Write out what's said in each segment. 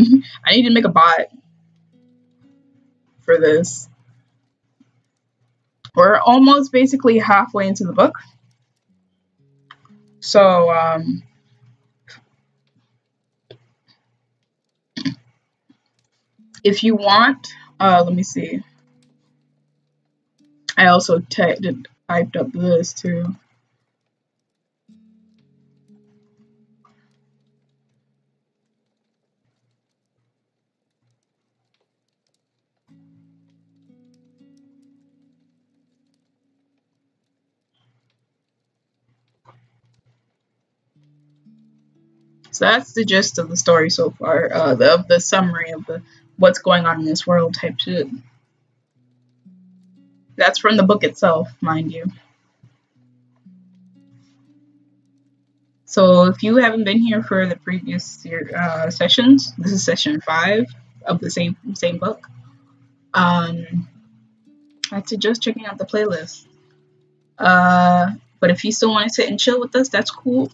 I need to make a bot for this. We're almost basically halfway into the book. So, um, if you want, uh, let me see. I also typed typed up this too. So that's the gist of the story so far, uh, the, of the summary of the what's going on in this world type shit. That's from the book itself, mind you. So if you haven't been here for the previous uh, sessions, this is session five of the same same book. Um, I'd suggest checking out the playlist. Uh, but if you still want to sit and chill with us, that's cool.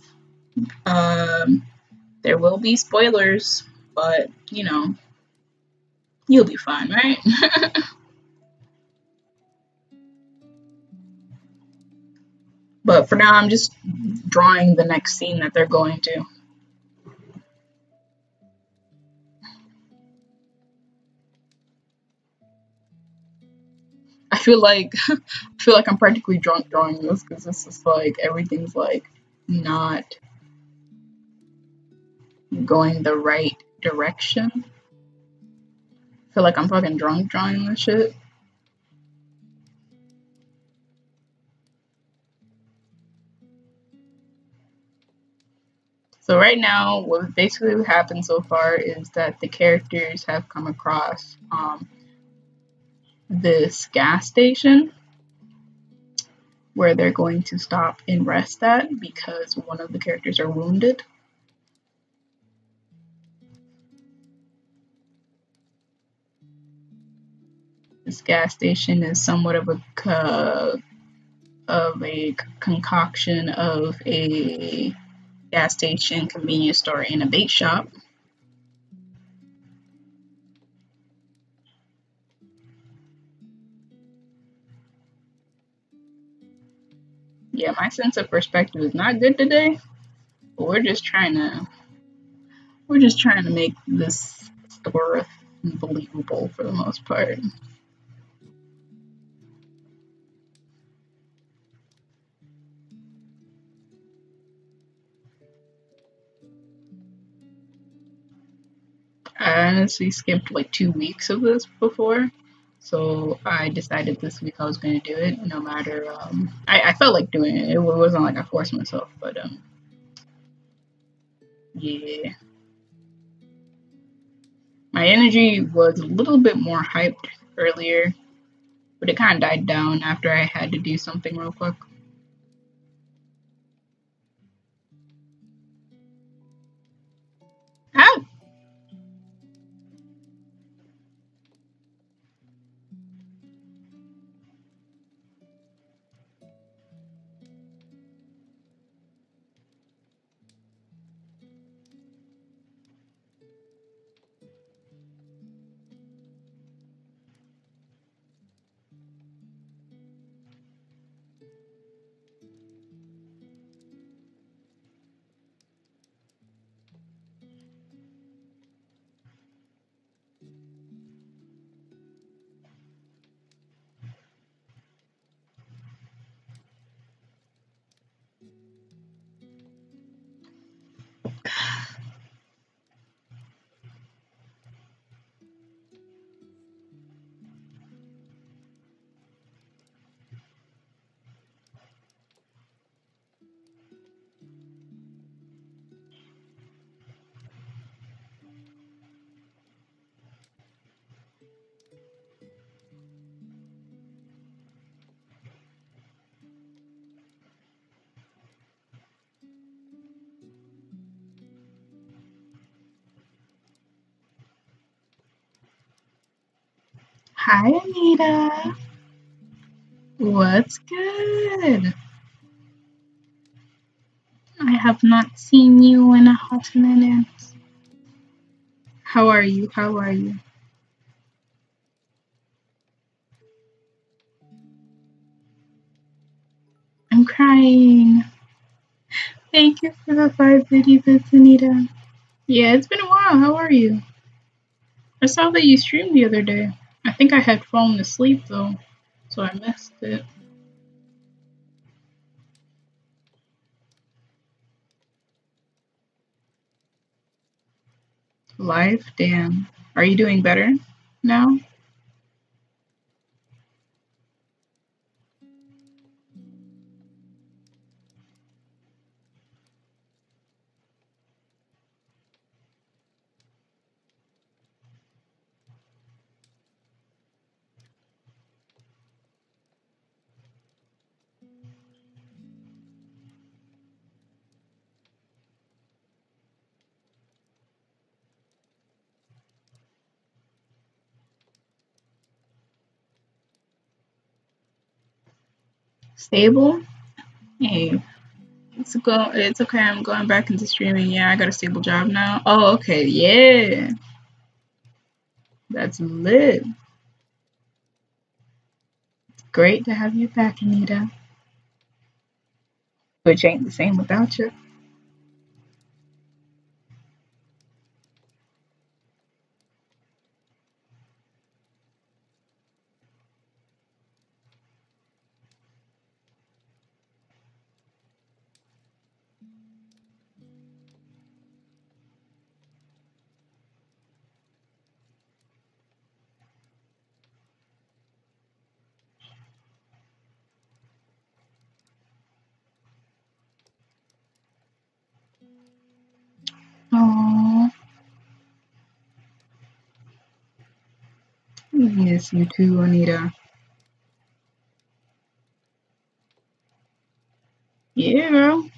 Um, there will be spoilers, but you know, you'll be fine, right? but for now, I'm just drawing the next scene that they're going to. I feel like I feel like I'm practically drunk drawing this because this is like everything's like not going the right direction. I feel like I'm fucking drunk drawing this shit. So right now, what basically what happened so far is that the characters have come across um, this gas station where they're going to stop and rest at because one of the characters are wounded. This gas station is somewhat of a co- of a concoction of a gas station, convenience store, and a bait shop. Yeah, my sense of perspective is not good today. But we're just trying to we're just trying to make this story believable for the most part. I honestly skipped like two weeks of this before. So I decided this week I was going to do it no matter. Um, I, I felt like doing it. It wasn't like I forced myself, but um, yeah. My energy was a little bit more hyped earlier, but it kind of died down after I had to do something real quick. Hi, Anita. What's good? I have not seen you in a hot minute. How are you? How are you? I'm crying. Thank you for the five bitty bits, Anita. Yeah, it's been a while. How are you? I saw that you streamed the other day. I think I had fallen asleep though, so I missed it. Life? Damn. Are you doing better now? Stable? Hey, it's go. It's okay. I'm going back into streaming. Yeah, I got a stable job now. Oh, okay. Yeah, that's lit. It's great to have you back, Anita. Which ain't the same without you. Miss you too, Anita. Yeah, girl.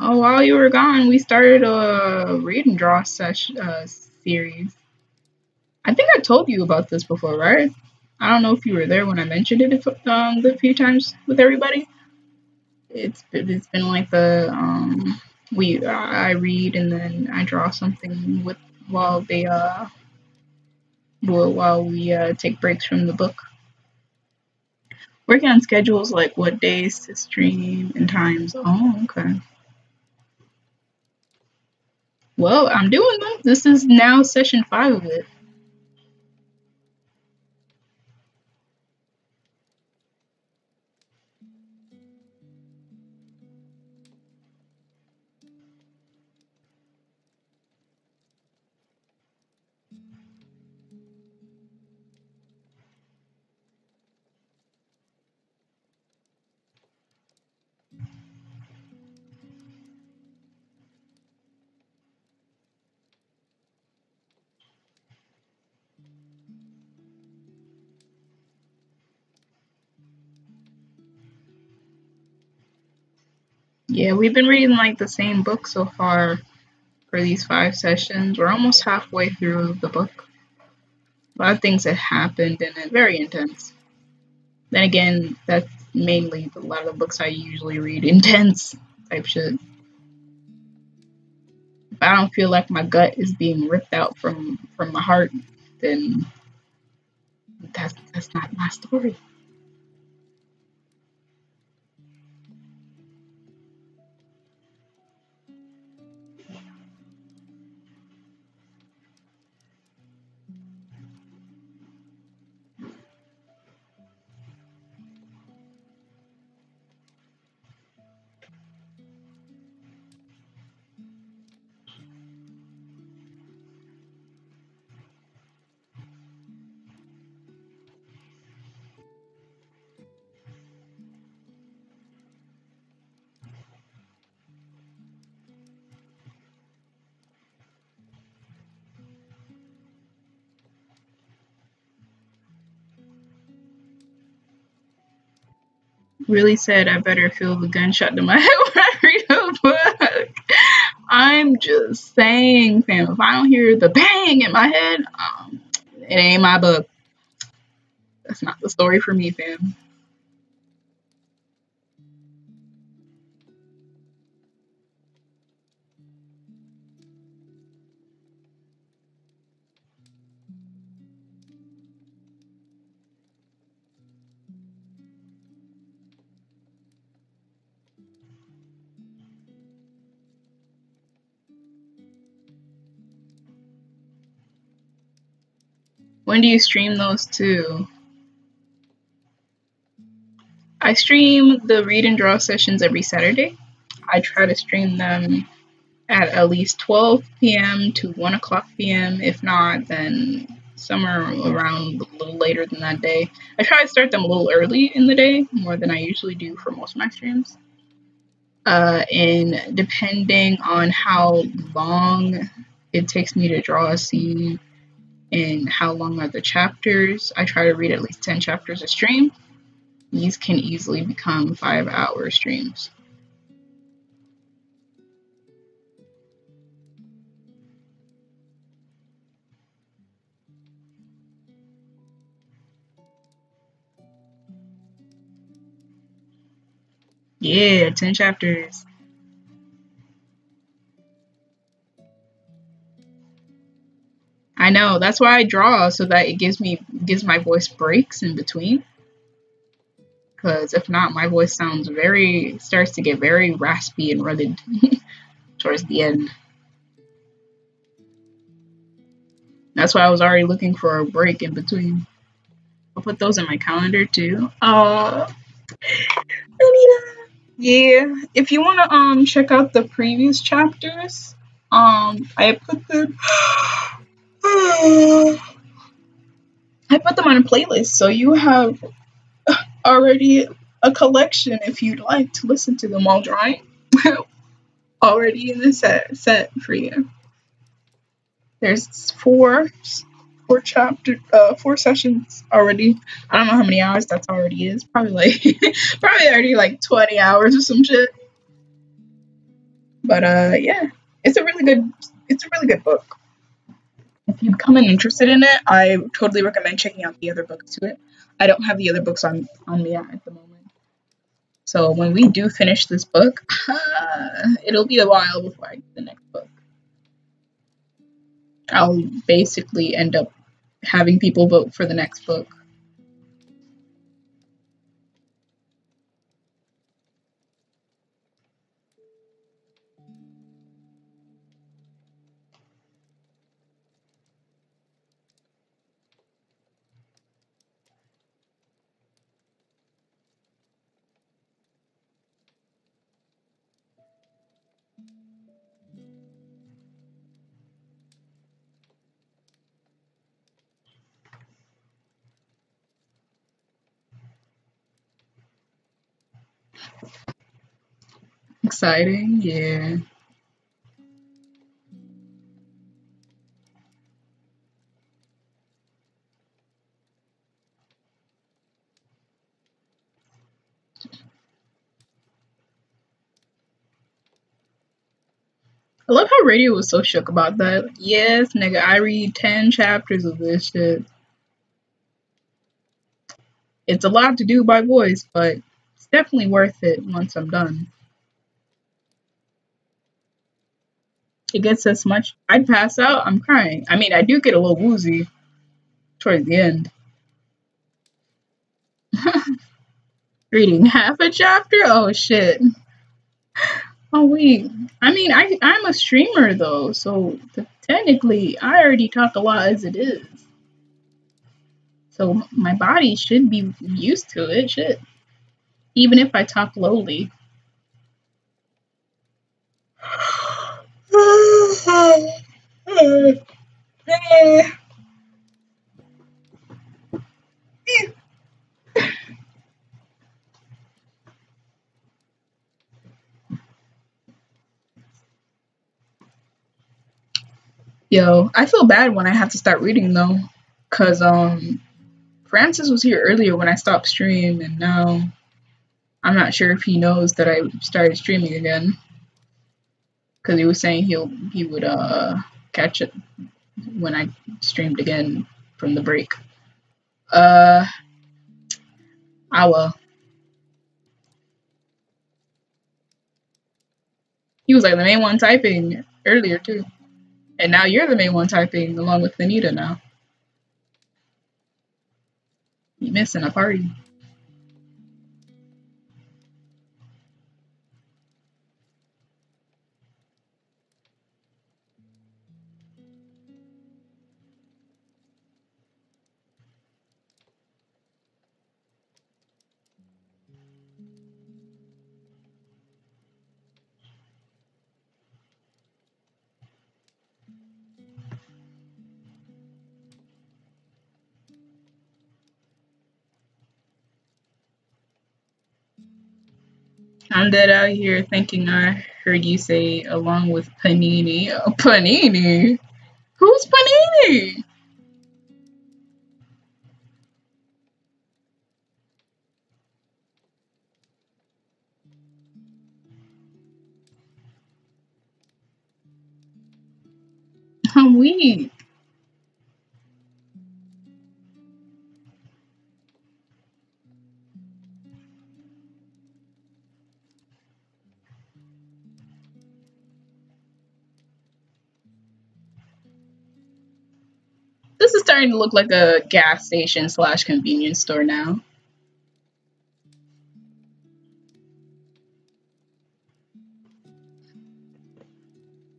Oh, while you were gone, we started a read and draw session uh, series. I think I told you about this before, right? I don't know if you were there when I mentioned it if, um, the few times with everybody. It's it's been like the um we I read and then I draw something with while they uh while we uh, take breaks from the book. Working on schedules like what days to stream and times. Oh, okay. Well, I'm doing them. This is now session five of it. Yeah, we've been reading like the same book so far for these five sessions. We're almost halfway through the book. A lot of things have happened and it's very intense. Then again, that's mainly a lot of the books I usually read intense type shit. If I don't feel like my gut is being ripped out from from my heart, then that's that's not my story. Really said I better feel the gunshot to my head when I read a book. I'm just saying, fam. If I don't hear the bang in my head, um, it ain't my book. That's not the story for me, fam. When do you stream those two? I stream the read and draw sessions every Saturday. I try to stream them at at least 12 p.m. to 1 o'clock p.m. If not, then somewhere around a little later than that day. I try to start them a little early in the day, more than I usually do for most of my streams. Uh, and depending on how long it takes me to draw a scene and how long are the chapters, I try to read at least 10 chapters a stream. These can easily become five hour streams. Yeah, 10 chapters. I know. That's why I draw so that it gives me gives my voice breaks in between. Cuz if not my voice sounds very starts to get very raspy and rugged towards the end. That's why I was already looking for a break in between. I'll put those in my calendar too. Oh, yeah, if you want to um check out the previous chapters, um I put them I put them on a playlist, so you have already a collection if you'd like to listen to them while drawing. already in the set set for you. There's four four chapter uh four sessions already. I don't know how many hours that's already is. Probably like probably already like 20 hours or some shit. But uh yeah, it's a really good it's a really good book. If you become interested in it, I totally recommend checking out the other books to it. I don't have the other books on on me at the moment. So when we do finish this book, uh, it'll be a while before I get the next book. I'll basically end up having people vote for the next book. Exciting, yeah. I love how Radio was so shook about that. Yes, nigga, I read 10 chapters of this shit. It's a lot to do by voice, but it's definitely worth it once I'm done. It gets as much. I'd pass out. I'm crying. I mean, I do get a little woozy towards the end. Reading half a chapter? Oh shit. Oh wait. I mean, I I'm a streamer though, so technically I already talk a lot as it is. So my body should be used to it, shit. Even if I talk lowly. Yo, I feel bad when I have to start reading though, cause um, Francis was here earlier when I stopped stream, and now I'm not sure if he knows that I started streaming again because he was saying he'll he would uh catch it when I streamed again from the break. Uh, I will. He was like the main one typing earlier too, and now you're the main one typing along with Anita now. You missing a party. I'm dead out here thinking I heard you say along with Panini. Oh, Panini? Who's Panini? I'm weak. Is starting to look like a gas station slash convenience store now.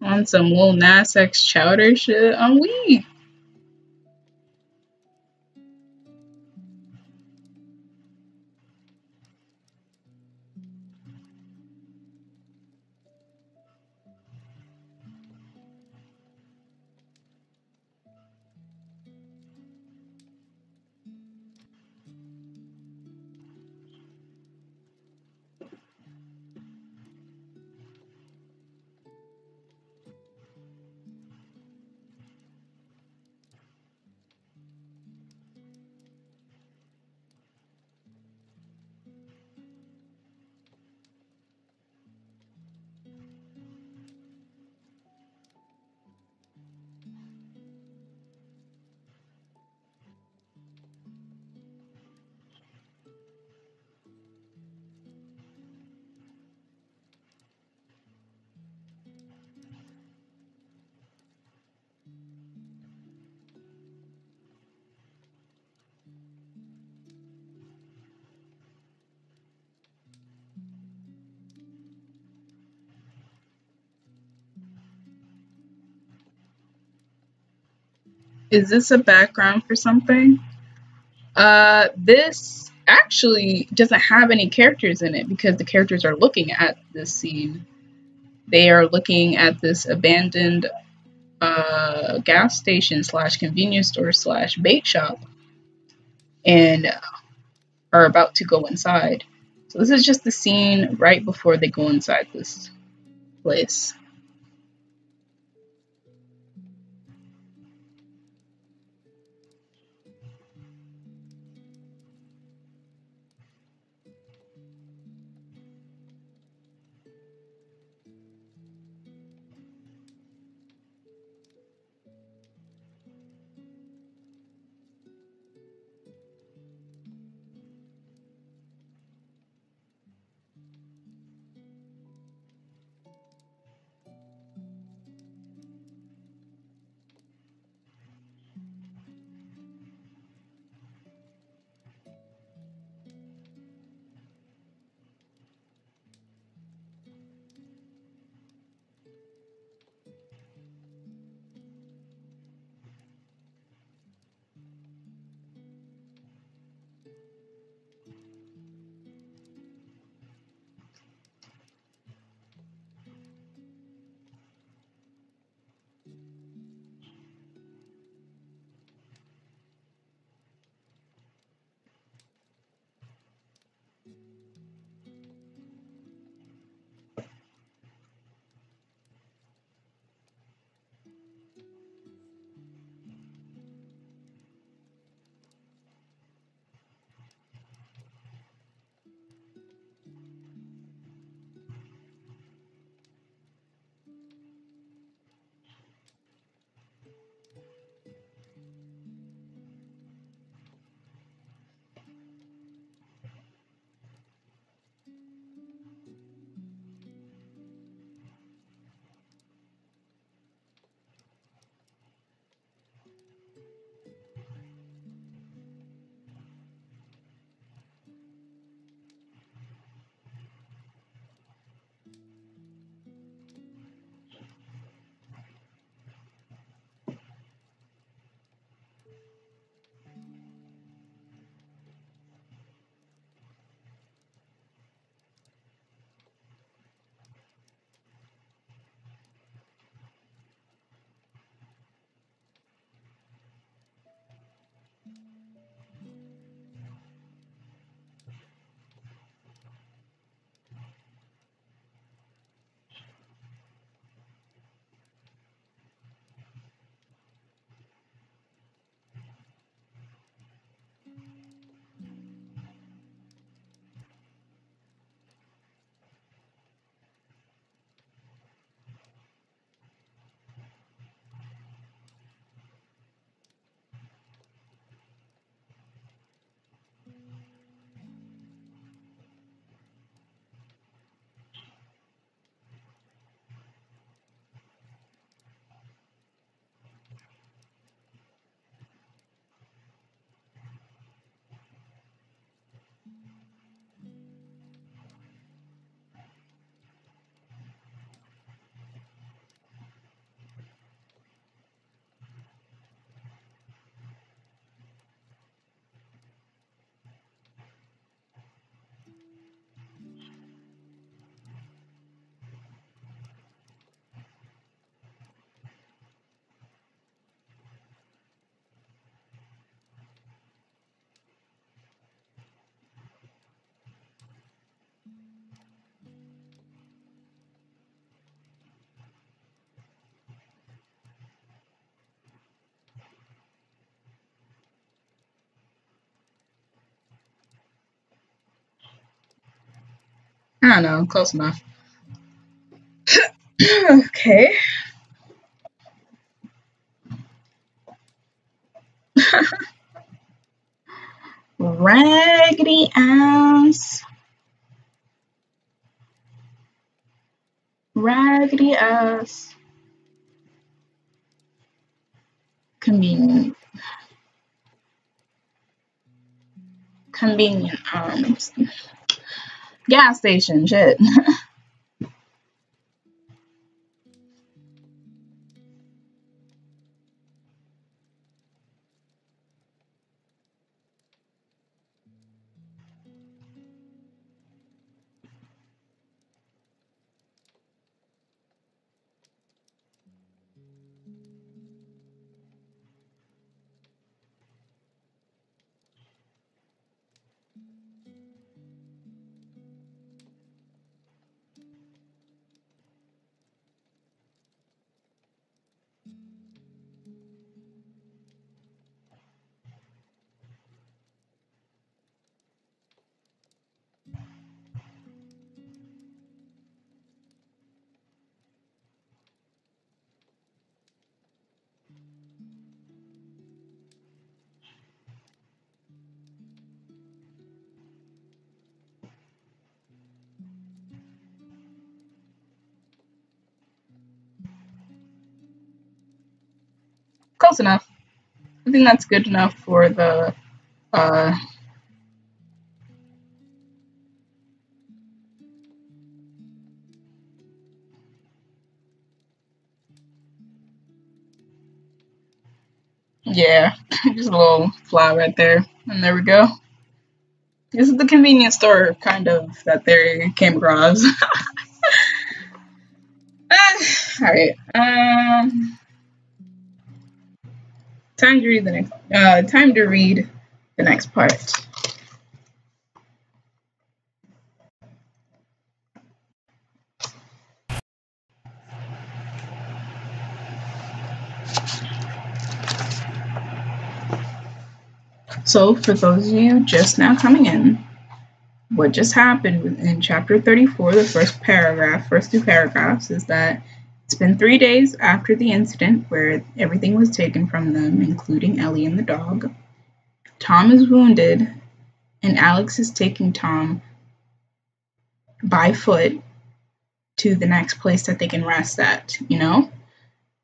On some Lil Nas X chowder shit, I'm weak. Is this a background for something? Uh, this actually doesn't have any characters in it because the characters are looking at this scene. They are looking at this abandoned uh, gas station slash convenience store slash bake shop and are about to go inside. So this is just the scene right before they go inside this place. I don't know, close enough. okay. Raggedy ass. Raggedy ass. Convenient. Convenient um gas station shit. Enough. I think that's good enough for the uh Yeah, just a little fly right there. And there we go. This is the convenience store kind of that they came across. Alright. Um time to read the next uh time to read the next part. So for those of you just now coming in, what just happened in chapter 34, the first paragraph, first two paragraphs, is that it's been three days after the incident where everything was taken from them, including Ellie and the dog. Tom is wounded, and Alex is taking Tom by foot to the next place that they can rest at, you know?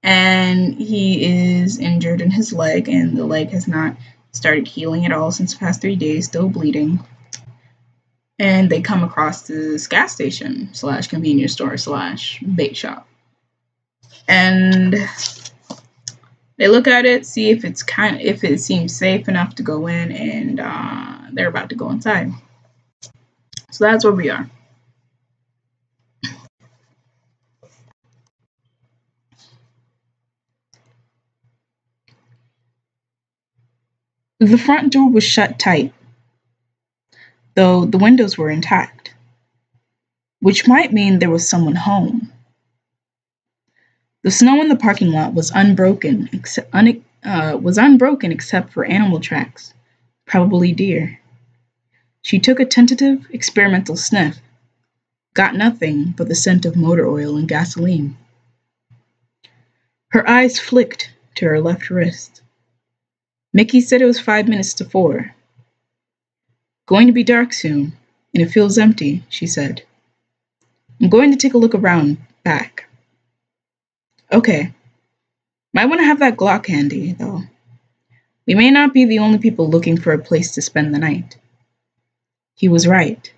And he is injured in his leg, and the leg has not started healing at all since the past three days, still bleeding and they come across this gas station slash convenience store slash bait shop and they look at it see if it's kind if it seems safe enough to go in and uh, they're about to go inside so that's where we are the front door was shut tight though the windows were intact, which might mean there was someone home. The snow in the parking lot was unbroken, except, un, uh, was unbroken except for animal tracks, probably deer. She took a tentative, experimental sniff, got nothing but the scent of motor oil and gasoline. Her eyes flicked to her left wrist. Mickey said it was five minutes to four, Going to be dark soon, and it feels empty, she said. I'm going to take a look around back. Okay. Might want to have that Glock handy, though. We may not be the only people looking for a place to spend the night. He was right.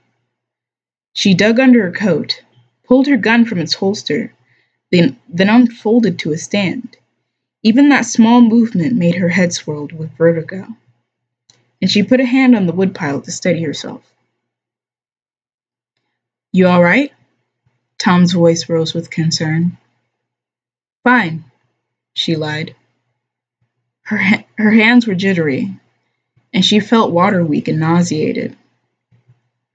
She dug under her coat, pulled her gun from its holster, then, then unfolded to a stand. Even that small movement made her head swirl with vertigo and she put a hand on the woodpile to steady herself. You all right? Tom's voice rose with concern. Fine, she lied. Her, ha- her hands were jittery, and she felt water weak and nauseated.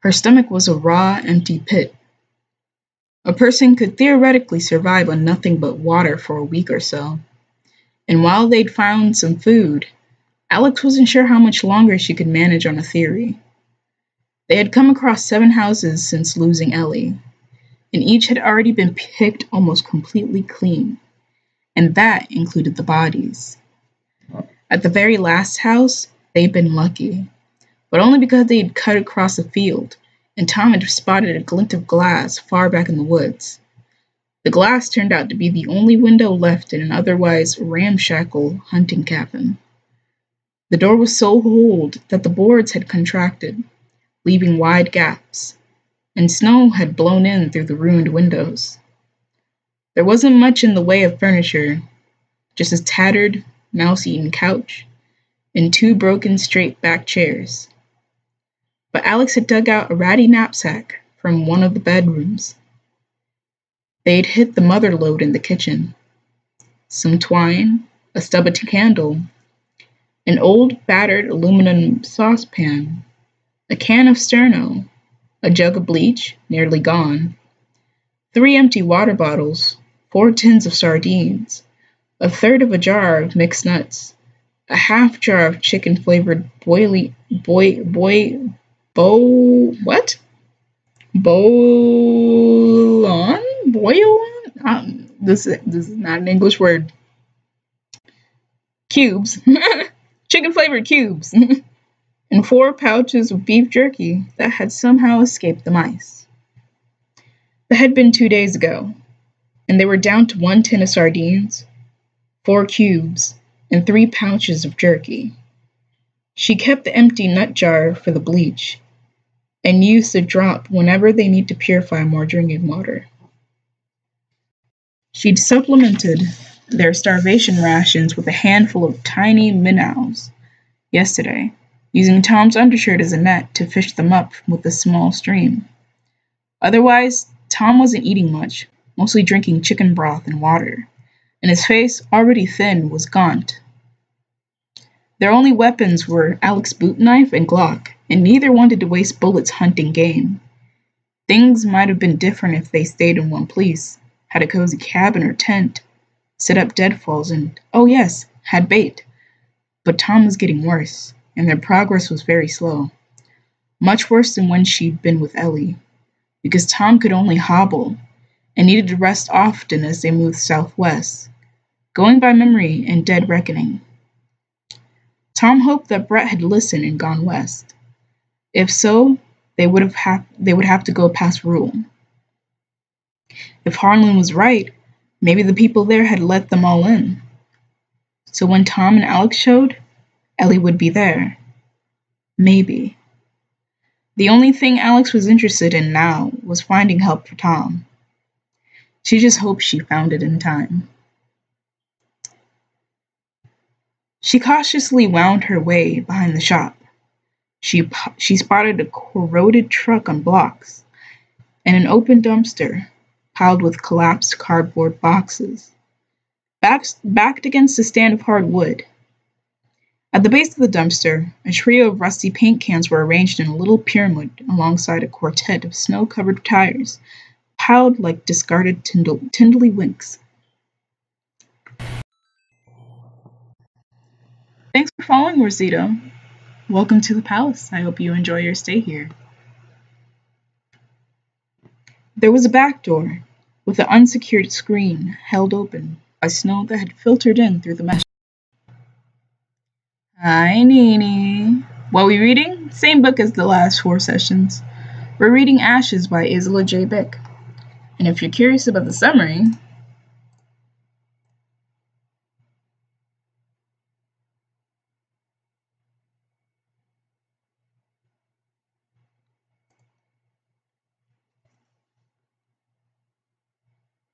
Her stomach was a raw, empty pit. A person could theoretically survive on nothing but water for a week or so, and while they'd found some food, Alex wasn't sure how much longer she could manage on a theory. They had come across seven houses since losing Ellie, and each had already been picked almost completely clean, and that included the bodies. At the very last house, they'd been lucky, but only because they'd cut across a field, and Tom had spotted a glint of glass far back in the woods. The glass turned out to be the only window left in an otherwise ramshackle hunting cabin. The door was so old that the boards had contracted, leaving wide gaps, and snow had blown in through the ruined windows. There wasn't much in the way of furniture, just a tattered, mouse eaten couch and two broken straight back chairs. But Alex had dug out a ratty knapsack from one of the bedrooms. They'd hid the mother lode in the kitchen. Some twine, a stub of candle, an old battered aluminum saucepan, a can of sterno, a jug of bleach, nearly gone, three empty water bottles, four tins of sardines, a third of a jar of mixed nuts, a half jar of chicken flavored boily boy boy bo what? Bolon? Boil? Um, this this is not an English word. Cubes. chicken flavored cubes. and four pouches of beef jerky that had somehow escaped the mice. That had been two days ago, and they were down to one tin of sardines, four cubes, and three pouches of jerky. She kept the empty nut jar for the bleach and used the drop whenever they need to purify more drinking water. She'd supplemented their starvation rations with a handful of tiny minnows yesterday, using Tom's undershirt as a net to fish them up with a small stream. Otherwise, Tom wasn't eating much, mostly drinking chicken broth and water and his face, already thin, was gaunt. Their only weapons were Alex's boot knife and Glock, and neither wanted to waste bullets hunting game. Things might have been different if they stayed in one place, had a cozy cabin or tent, set up deadfalls, and, oh yes, had bait. But Tom was getting worse, and their progress was very slow. Much worse than when she'd been with Ellie, because Tom could only hobble and needed to rest often as they moved southwest going by memory and dead reckoning. Tom hoped that Brett had listened and gone west. If so, they would have ha- they would have to go past Rule. If Harlan was right, maybe the people there had let them all in. So when Tom and Alex showed, Ellie would be there. Maybe. The only thing Alex was interested in now was finding help for Tom. She just hoped she found it in time. She cautiously wound her way behind the shop. She, she spotted a corroded truck on blocks and an open dumpster piled with collapsed cardboard boxes, backed, backed against a stand of hard wood. At the base of the dumpster, a trio of rusty paint cans were arranged in a little pyramid alongside a quartet of snow covered tires, piled like discarded tindle, tindley winks. Thanks for following, Rosita. Welcome to the palace. I hope you enjoy your stay here. There was a back door with an unsecured screen held open by snow that had filtered in through the mesh. Hi, Nini. What are we reading? Same book as the last four sessions. We're reading Ashes by Isla J. Bick. And if you're curious about the summary,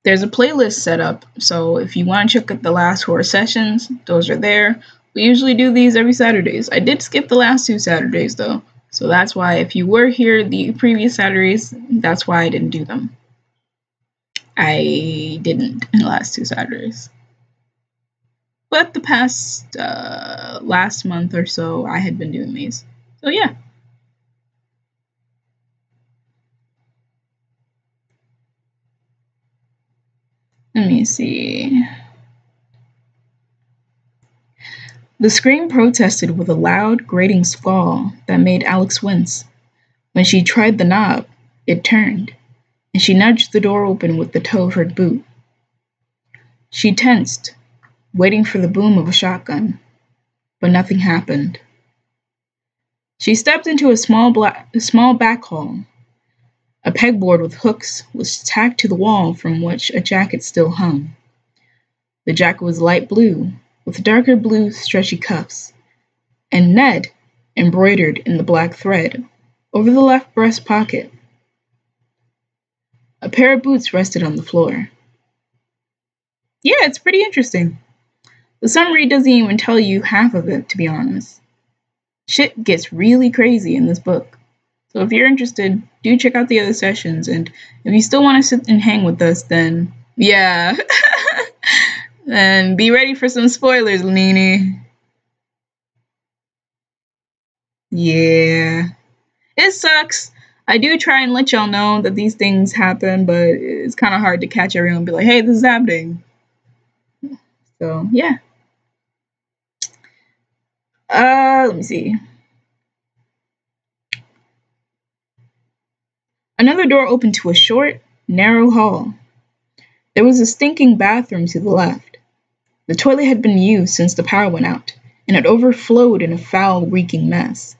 there's a playlist set up. So if you want to check out the last four sessions, those are there. We usually do these every Saturdays. I did skip the last two Saturdays though. So that's why if you were here the previous Saturdays, that's why I didn't do them. I didn't in the last two Saturdays. But the past uh, last month or so, I had been doing these. So yeah. Let me see. The scream protested with a loud, grating squall that made Alex wince. When she tried the knob, it turned, and she nudged the door open with the toe of her boot. She tensed, waiting for the boom of a shotgun, but nothing happened. She stepped into a small, black, small back hall. A pegboard with hooks was tacked to the wall from which a jacket still hung. The jacket was light blue, with darker blue stretchy cuffs, and Ned embroidered in the black thread over the left breast pocket. A pair of boots rested on the floor. Yeah, it's pretty interesting. The summary doesn't even tell you half of it, to be honest. Shit gets really crazy in this book. So if you're interested, do check out the other sessions. And if you still want to sit and hang with us, then yeah. then be ready for some spoilers, Nini. Yeah. It sucks. I do try and let y'all know that these things happen, but it's kind of hard to catch everyone and be like, hey, this is happening. So, yeah. Uh, let me see. Another door opened to a short, narrow hall. There was a stinking bathroom to the left. The toilet had been used since the power went out, and it overflowed in a foul, reeking mess.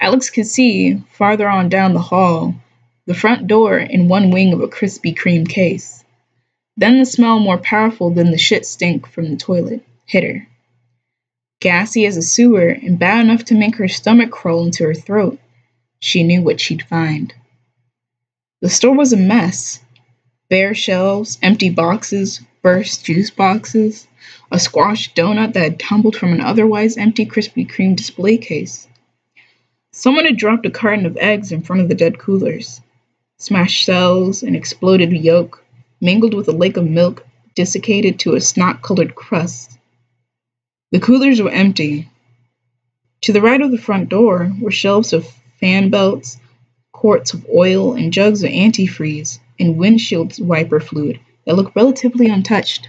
Alex could see, farther on down the hall, the front door in one wing of a Krispy Kreme case. Then the smell more powerful than the shit stink from the toilet hit her. Gassy as a sewer and bad enough to make her stomach crawl into her throat, she knew what she'd find. The store was a mess. Bare shelves, empty boxes, burst juice boxes, a squashed donut that had tumbled from an otherwise empty Krispy Kreme display case. Someone had dropped a carton of eggs in front of the dead coolers. Smashed cells and exploded yolk, mingled with a lake of milk, desiccated to a snot colored crust. The coolers were empty. To the right of the front door were shelves of fan belts, quarts of oil, and jugs of antifreeze and windshield wiper fluid that looked relatively untouched.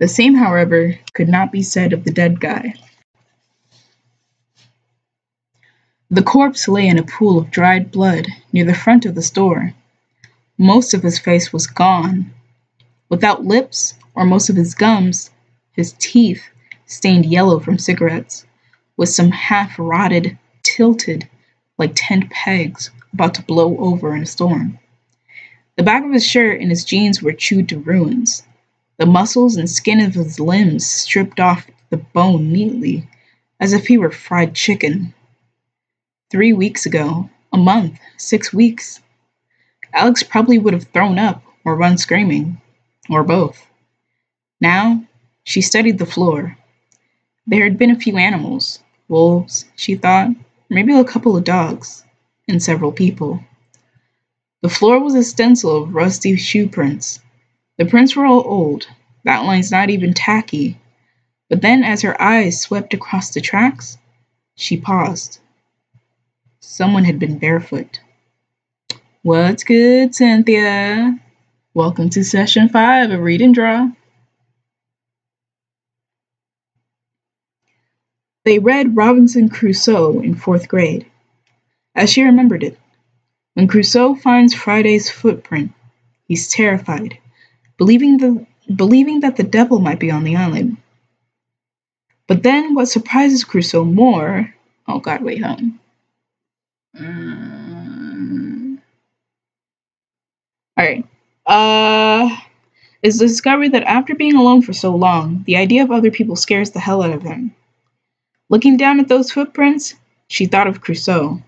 The same, however, could not be said of the dead guy. The corpse lay in a pool of dried blood near the front of the store. Most of his face was gone. Without lips or most of his gums, his teeth stained yellow from cigarettes, with some half rotted, tilted like tent pegs about to blow over in a storm. The back of his shirt and his jeans were chewed to ruins, the muscles and skin of his limbs stripped off the bone neatly, as if he were fried chicken. Three weeks ago, a month, six weeks, Alex probably would have thrown up or run screaming, or both. Now, she studied the floor, there had been a few animals wolves, she thought, maybe a couple of dogs, and several people. The floor was a stencil of rusty shoe prints. The prints were all old, that outlines not even tacky. But then, as her eyes swept across the tracks, she paused. Someone had been barefoot. What's good, Cynthia? Welcome to session five of Read and Draw. They read Robinson Crusoe in fourth grade, as she remembered it. When Crusoe finds Friday's footprint, he's terrified, believing, the, believing that the devil might be on the island. But then what surprises Crusoe more oh god, wait, home. Um, Alright. Uh is the discovery that after being alone for so long, the idea of other people scares the hell out of him. Looking down at those footprints, she thought of Crusoe.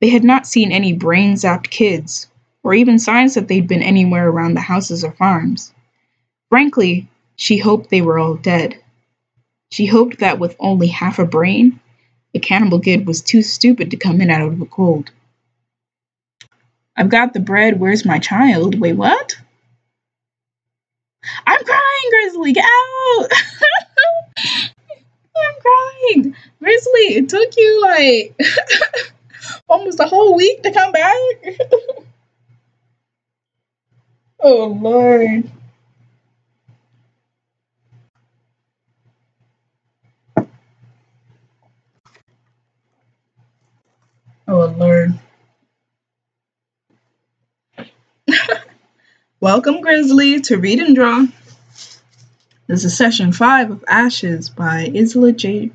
They had not seen any brain zapped kids, or even signs that they'd been anywhere around the houses or farms. Frankly, she hoped they were all dead. She hoped that with only half a brain, the cannibal kid was too stupid to come in out of the cold. I've got the bread, where's my child? Wait, what? I'm crying, Grizzly, get out! I'm crying. Grizzly, it took you like almost a whole week to come back. oh Lord. Oh Lord. Welcome, Grizzly, to Read and Draw. This is session five of Ashes by Isla J.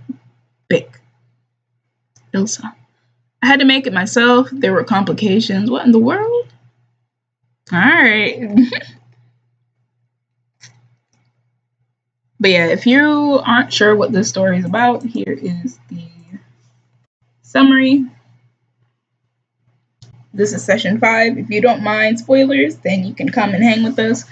Bick. Ilsa. I had to make it myself. There were complications. What in the world? Alright. but yeah, if you aren't sure what this story is about, here is the summary. This is session five. If you don't mind spoilers, then you can come and hang with us.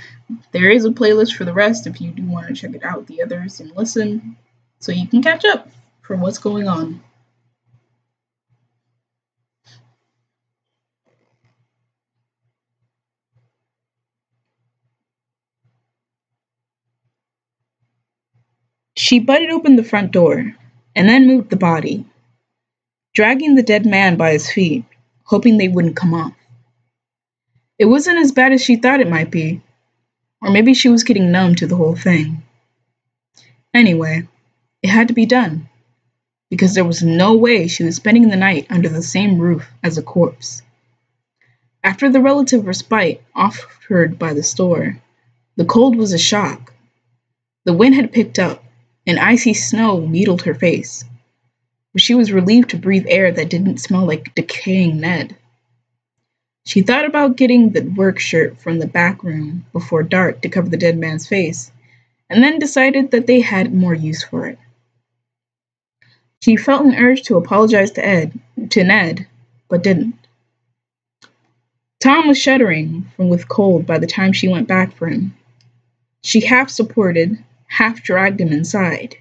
There is a playlist for the rest if you do want to check it out, the others, and listen so you can catch up for what's going on. She butted open the front door and then moved the body, dragging the dead man by his feet hoping they wouldn't come off. It wasn't as bad as she thought it might be, or maybe she was getting numb to the whole thing. Anyway, it had to be done, because there was no way she was spending the night under the same roof as a corpse. After the relative respite offered by the store, the cold was a shock. The wind had picked up, and icy snow needled her face she was relieved to breathe air that didn't smell like decaying Ned. She thought about getting the work shirt from the back room before dark to cover the dead man's face, and then decided that they had more use for it. She felt an urge to apologize to Ed, to Ned, but didn't. Tom was shuddering from with cold by the time she went back for him. She half supported, half dragged him inside,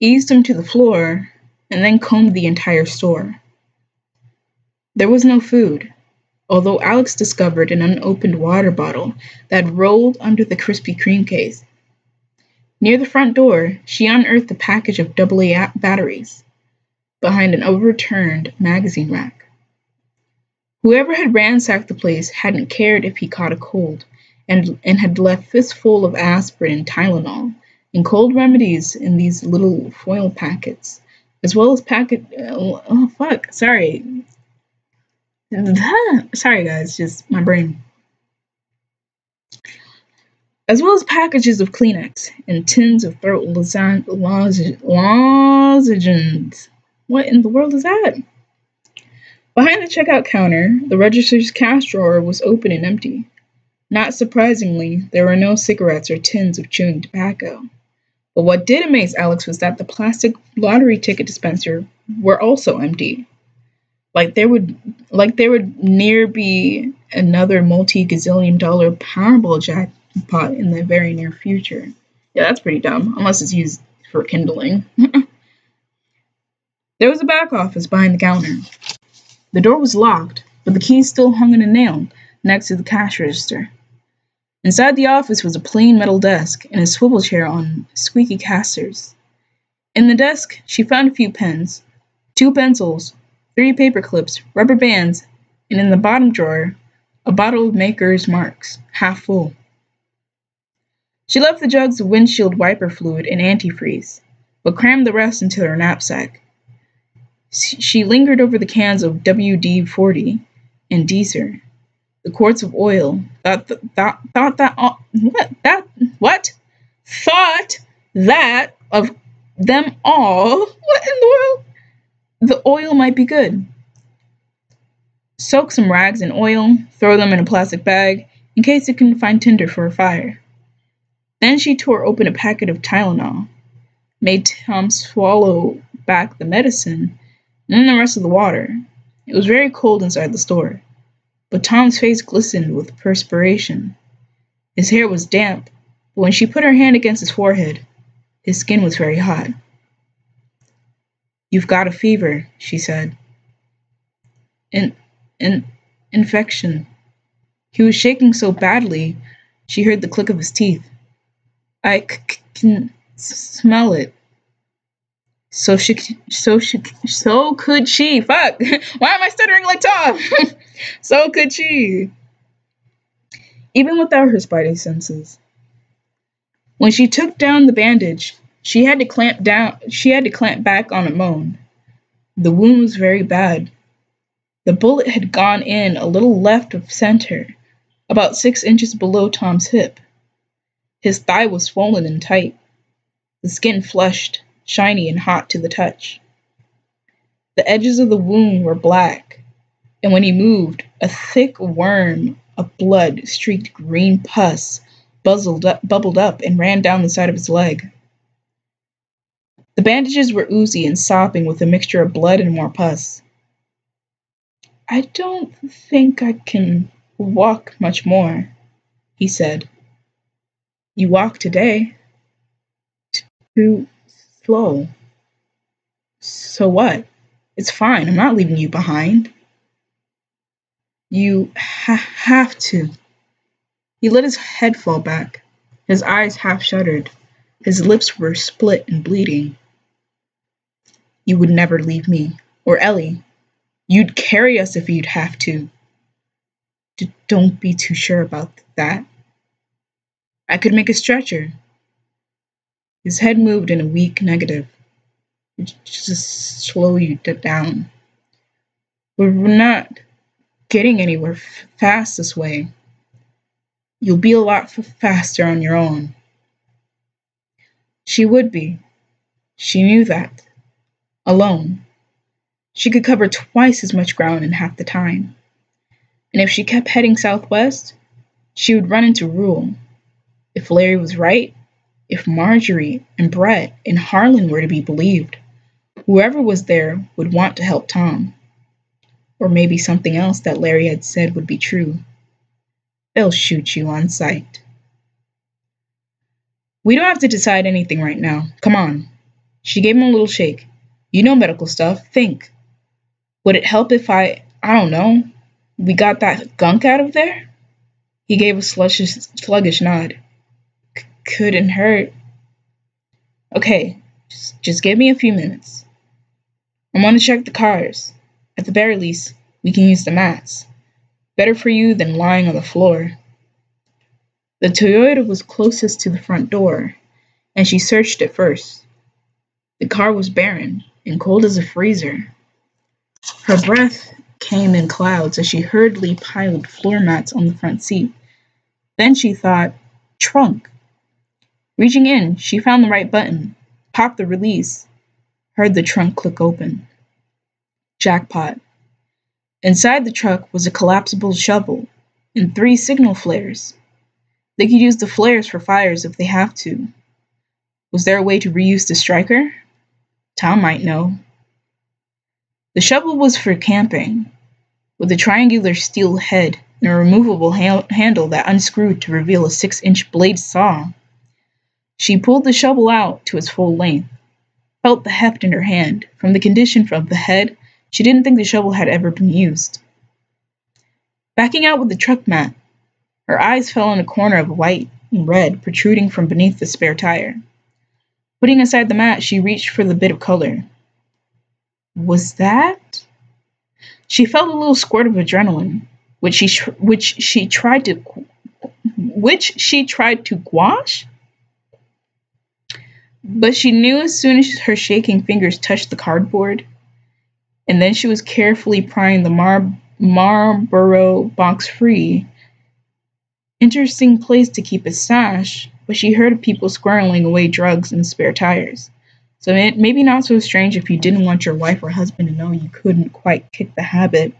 eased him to the floor, and then combed the entire store. There was no food, although Alex discovered an unopened water bottle that rolled under the Krispy Kreme case. Near the front door, she unearthed a package of AA batteries behind an overturned magazine rack. Whoever had ransacked the place hadn't cared if he caught a cold and, and had left fistful of aspirin and Tylenol and cold remedies in these little foil packets as well as packet. Oh, uh, oh fuck! Sorry. Sorry, guys. Just my brain. As well as packages of Kleenex and tins of throat lozenges. What in the world is that? Behind the checkout counter, the register's cash drawer was open and empty. Not surprisingly, there were no cigarettes or tins of chewing tobacco. But what did amaze Alex was that the plastic lottery ticket dispenser were also empty. Like there would like there would near be another multi gazillion dollar Powerball jackpot in the very near future. Yeah, that's pretty dumb, unless it's used for kindling. there was a back office behind the counter. The door was locked, but the key still hung in a nail next to the cash register. Inside the office was a plain metal desk and a swivel chair on squeaky casters. In the desk, she found a few pens, two pencils, three paper clips, rubber bands, and in the bottom drawer, a bottle of Maker's Marks, half full. She left the jugs of windshield wiper fluid and antifreeze, but crammed the rest into her knapsack. She lingered over the cans of WD 40 and Deezer the quarts of oil. Thought th- thought thought that all, what that what thought that of them all. What in the world? The oil might be good. Soak some rags in oil, throw them in a plastic bag in case it can find tinder for a fire. Then she tore open a packet of Tylenol, made Tom swallow back the medicine, and then the rest of the water. It was very cold inside the store but Tom's face glistened with perspiration. His hair was damp, but when she put her hand against his forehead, his skin was very hot. You've got a fever, she said. An, an infection. He was shaking so badly, she heard the click of his teeth. I c- can smell it. So she, so she, so could she. Fuck. Why am I stuttering like Tom? so could she. Even without her spidey senses. When she took down the bandage, she had to clamp down. She had to clamp back on a moan. The wound was very bad, The bullet had gone in a little left of center, about six inches below Tom's hip. His thigh was swollen and tight, the skin flushed, shiny and hot to the touch. The edges of the wound were black, and when he moved, a thick worm of blood streaked green pus up, bubbled up and ran down the side of his leg. The bandages were oozy and sopping with a mixture of blood and more pus. I don't think I can walk much more, he said. You walk today. Too slow. So what? It's fine. I'm not leaving you behind. You ha- have to. He let his head fall back. His eyes half shuttered. His lips were split and bleeding. You would never leave me. Or Ellie. You'd carry us if you'd have to. D- don't be too sure about that. I could make a stretcher. His head moved in a weak negative. Just slow you down. We're not getting anywhere fast this way. You'll be a lot faster on your own. She would be. She knew that. Alone. She could cover twice as much ground in half the time. And if she kept heading southwest, she would run into Rule. If Larry was right, if Marjorie and Brett and Harlan were to be believed, whoever was there would want to help Tom. Or maybe something else that Larry had said would be true. They'll shoot you on sight. We don't have to decide anything right now. Come on. She gave him a little shake. You know medical stuff. Think. Would it help if I, I don't know, we got that gunk out of there? He gave a sluggish, sluggish nod. Couldn't hurt. Okay, just, just give me a few minutes. I want to check the cars. At the very least, we can use the mats. Better for you than lying on the floor. The Toyota was closest to the front door, and she searched it first. The car was barren and cold as a freezer. Her breath came in clouds as she hurriedly piled floor mats on the front seat. Then she thought, trunk. Reaching in, she found the right button, popped the release, heard the trunk click open. Jackpot. Inside the truck was a collapsible shovel and three signal flares. They could use the flares for fires if they have to. Was there a way to reuse the striker? Tom might know. The shovel was for camping, with a triangular steel head and a removable ha- handle that unscrewed to reveal a six inch blade saw. She pulled the shovel out to its full length, felt the heft in her hand. From the condition of the head, she didn't think the shovel had ever been used. Backing out with the truck mat, her eyes fell on a corner of white and red protruding from beneath the spare tire. Putting aside the mat, she reached for the bit of color. Was that? She felt a little squirt of adrenaline, which she which she tried to which she tried to quash. But she knew as soon as her shaking fingers touched the cardboard, and then she was carefully prying the Mar- Marlboro box free. Interesting place to keep a stash, but she heard of people squirreling away drugs and spare tires. So it maybe not so strange if you didn't want your wife or husband to know you couldn't quite kick the habit.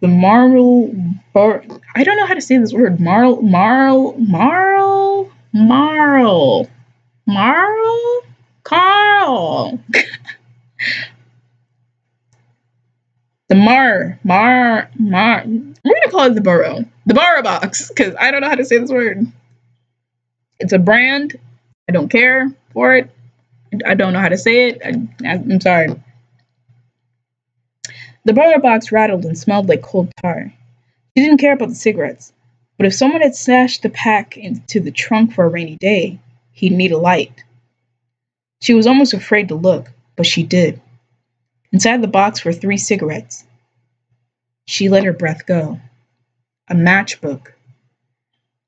The Marl Bar I don't know how to say this word. Marl Marl Marl Marl Marl Carl. the Mar Mar Mar we're gonna call it the Burrow. The Burrow box, because I don't know how to say this word. It's a brand. I don't care for it. I don't know how to say it. I, am sorry. The Burrow box rattled and smelled like cold tar. She didn't care about the cigarettes, but if someone had stashed the pack into the trunk for a rainy day, he'd need a light. She was almost afraid to look, but she did. Inside the box were three cigarettes. She let her breath go. A matchbook.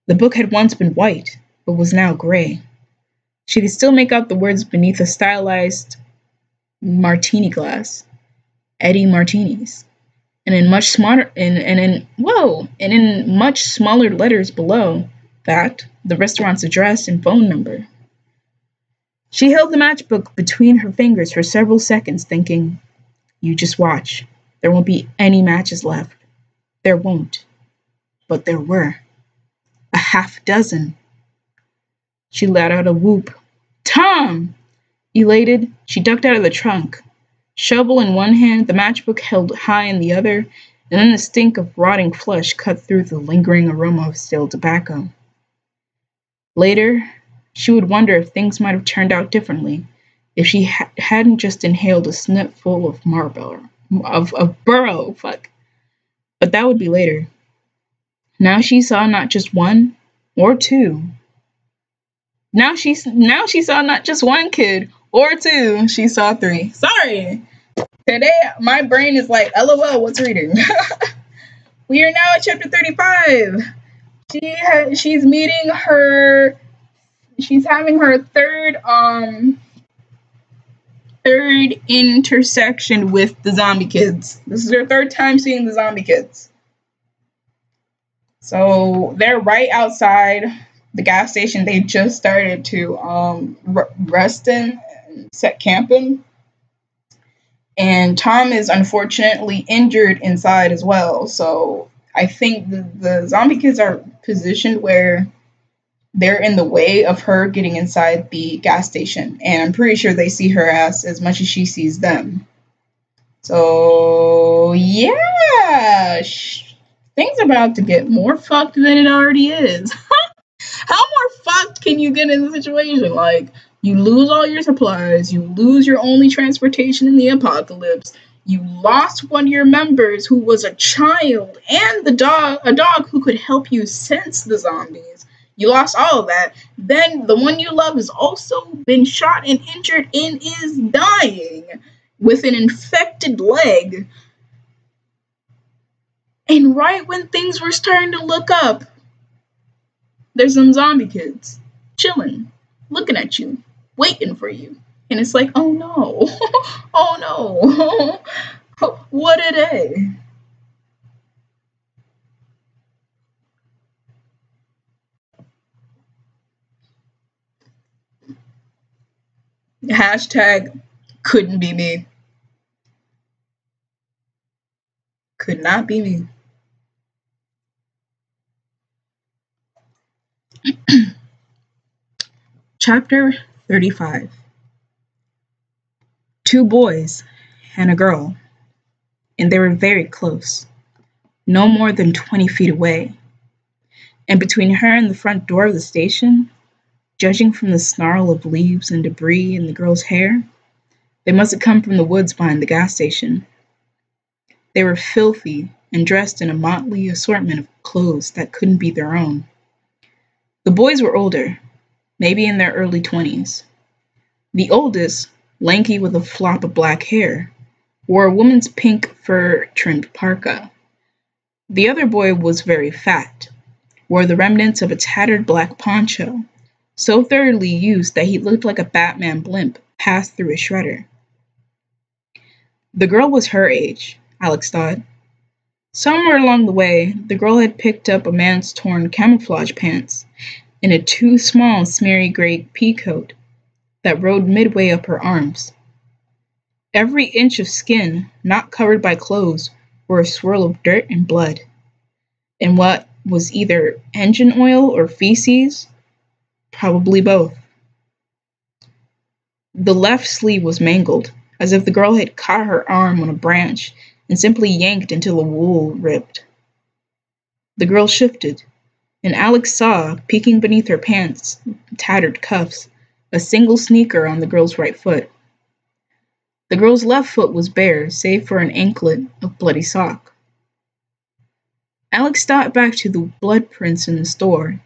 The book had once been white, but was now gray. She could still make out the words beneath a stylized martini glass. Eddie Martinis. and in much smaller and, and in whoa and in much smaller letters below that the restaurant's address and phone number. She held the matchbook between her fingers for several seconds, thinking, You just watch. There won't be any matches left. There won't. But there were. A half dozen. She let out a whoop. Tom! Elated, she ducked out of the trunk, shovel in one hand, the matchbook held high in the other, and then the stink of rotting flesh cut through the lingering aroma of stale tobacco. Later, she would wonder if things might have turned out differently if she ha- hadn't just inhaled a sniful of marble of, of burrow fuck. But that would be later. Now she saw not just one or two. Now she now she saw not just one kid or two. She saw three. Sorry. Today my brain is like lol what's reading? We are now at chapter 35 she has, she's meeting her she's having her third um third intersection with the zombie kids. This is her third time seeing the zombie kids. So they're right outside the gas station they just started to um, rest in, set camping. And Tom is unfortunately injured inside as well. So I think the, the zombie kids are positioned where they're in the way of her getting inside the gas station. And I'm pretty sure they see her ass as much as she sees them. So, yeah, sh- things about to get more fucked than it already is. How more fucked can you get in the situation? Like, you lose all your supplies, you lose your only transportation in the apocalypse, you lost one of your members who was a child and the dog a dog who could help you sense the zombies you lost all of that. Then the one you love has also been shot and injured and is dying with an infected leg. And right when things were starting to look up, there's some zombie kids chilling, looking at you, waiting for you. And it's like, oh no, oh no, what a day. Hashtag couldn't be me. Could not be me. Chapter 35 Two boys and a girl, and they were very close, no more than 20 feet away. And between her and the front door of the station Judging from the snarl of leaves and debris in the girl's hair, they must have come from the woods behind the gas station. They were filthy and dressed in a motley assortment of clothes that couldn't be their own. The boys were older, maybe in their early 20s. The oldest, lanky with a flop of black hair, wore a woman's pink fur trimmed parka. The other boy was very fat, wore the remnants of a tattered black poncho, so thoroughly used that he looked like a Batman blimp passed through a shredder. The girl was her age, Alex thought. Somewhere along the way, the girl had picked up a man's torn camouflage pants and a too small smeary gray pea coat that rode midway up her arms. Every inch of skin not covered by clothes were a swirl of dirt and blood, and what was either engine oil or feces Probably both. The left sleeve was mangled, as if the girl had caught her arm on a branch and simply yanked until the wool ripped. The girl shifted, and Alex saw, peeking beneath her pants' tattered cuffs, a single sneaker on the girl's right foot. The girl's left foot was bare, save for an anklet of bloody sock. Alex thought back to the blood prints in the store,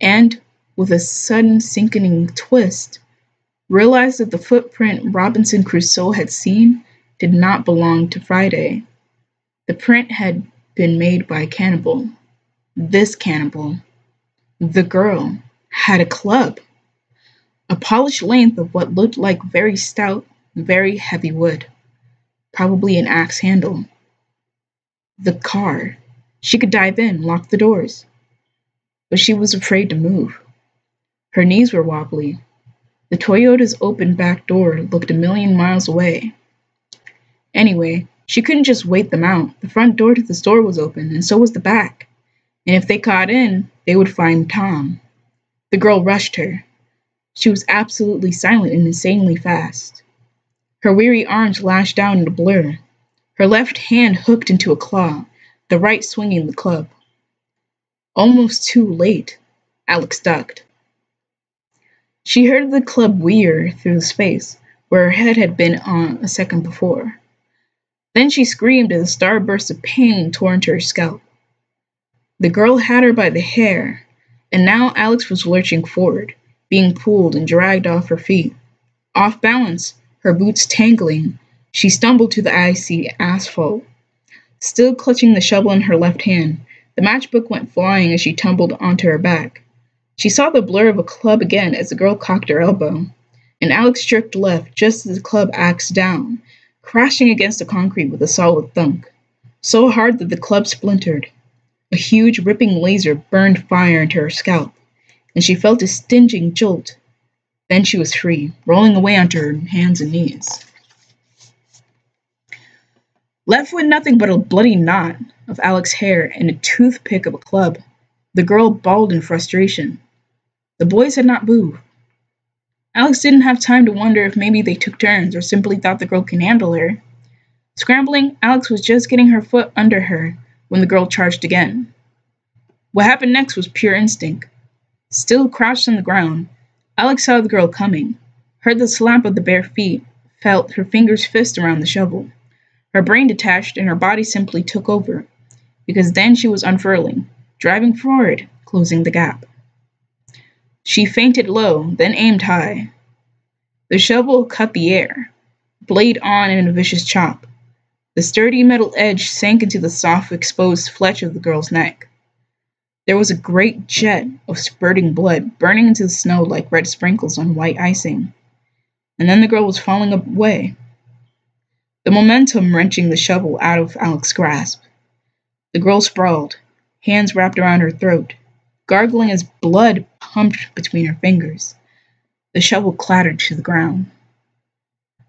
and, with a sudden sinking twist, realized that the footprint Robinson Crusoe had seen did not belong to Friday. The print had been made by a cannibal. This cannibal, the girl, had a club, a polished length of what looked like very stout, very heavy wood, probably an axe handle. The car. She could dive in, lock the doors. But she was afraid to move. Her knees were wobbly. The Toyota's open back door looked a million miles away. Anyway, she couldn't just wait them out. The front door to the store was open, and so was the back. And if they caught in, they would find Tom. The girl rushed her. She was absolutely silent and insanely fast. Her weary arms lashed out in a blur. Her left hand hooked into a claw, the right swinging the club. Almost too late, Alex ducked. She heard the club whir through the space where her head had been on a second before. Then she screamed as a starburst of pain tore into her scalp. The girl had her by the hair, and now Alex was lurching forward, being pulled and dragged off her feet. Off balance, her boots tangling, she stumbled to the icy asphalt. Still clutching the shovel in her left hand, the matchbook went flying as she tumbled onto her back. She saw the blur of a club again as the girl cocked her elbow, and Alex jerked left just as the club axed down, crashing against the concrete with a solid thunk, so hard that the club splintered. A huge, ripping laser burned fire into her scalp, and she felt a stinging jolt. Then she was free, rolling away onto her hands and knees. Left with nothing but a bloody knot of Alex's hair and a toothpick of a club, the girl bawled in frustration. The boys had not moved. Alex didn't have time to wonder if maybe they took turns or simply thought the girl could handle her. Scrambling, Alex was just getting her foot under her when the girl charged again. What happened next was pure instinct. Still crouched on the ground, Alex saw the girl coming, heard the slap of the bare feet, felt her fingers fist around the shovel. Her brain detached and her body simply took over, because then she was unfurling, driving forward, closing the gap. She feinted low, then aimed high. The shovel cut the air, blade on in a vicious chop. The sturdy metal edge sank into the soft, exposed flesh of the girl's neck. There was a great jet of spurting blood burning into the snow like red sprinkles on white icing. And then the girl was falling away, the momentum wrenching the shovel out of Alex's grasp. The girl sprawled, hands wrapped around her throat, gargling as blood pumped between her fingers. The shovel clattered to the ground.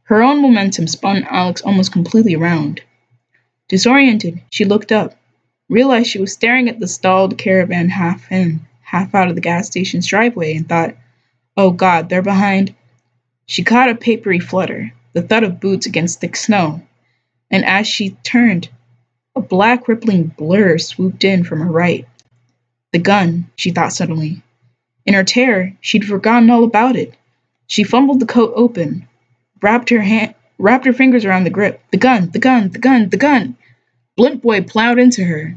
Her own momentum spun Alex almost completely around. Disoriented, she looked up, realized she was staring at the stalled caravan half in, half out of the gas station's driveway, and thought, oh god, they're behind. She caught a papery flutter, the thud of boots against thick snow, and as she turned, a black rippling blur swooped in from her right. The gun, she thought suddenly. In her terror, she'd forgotten all about it. She fumbled the coat open, wrapped her hand, wrapped her fingers around the grip. The gun, the gun, the gun, the gun. Blimp Boy plowed into her.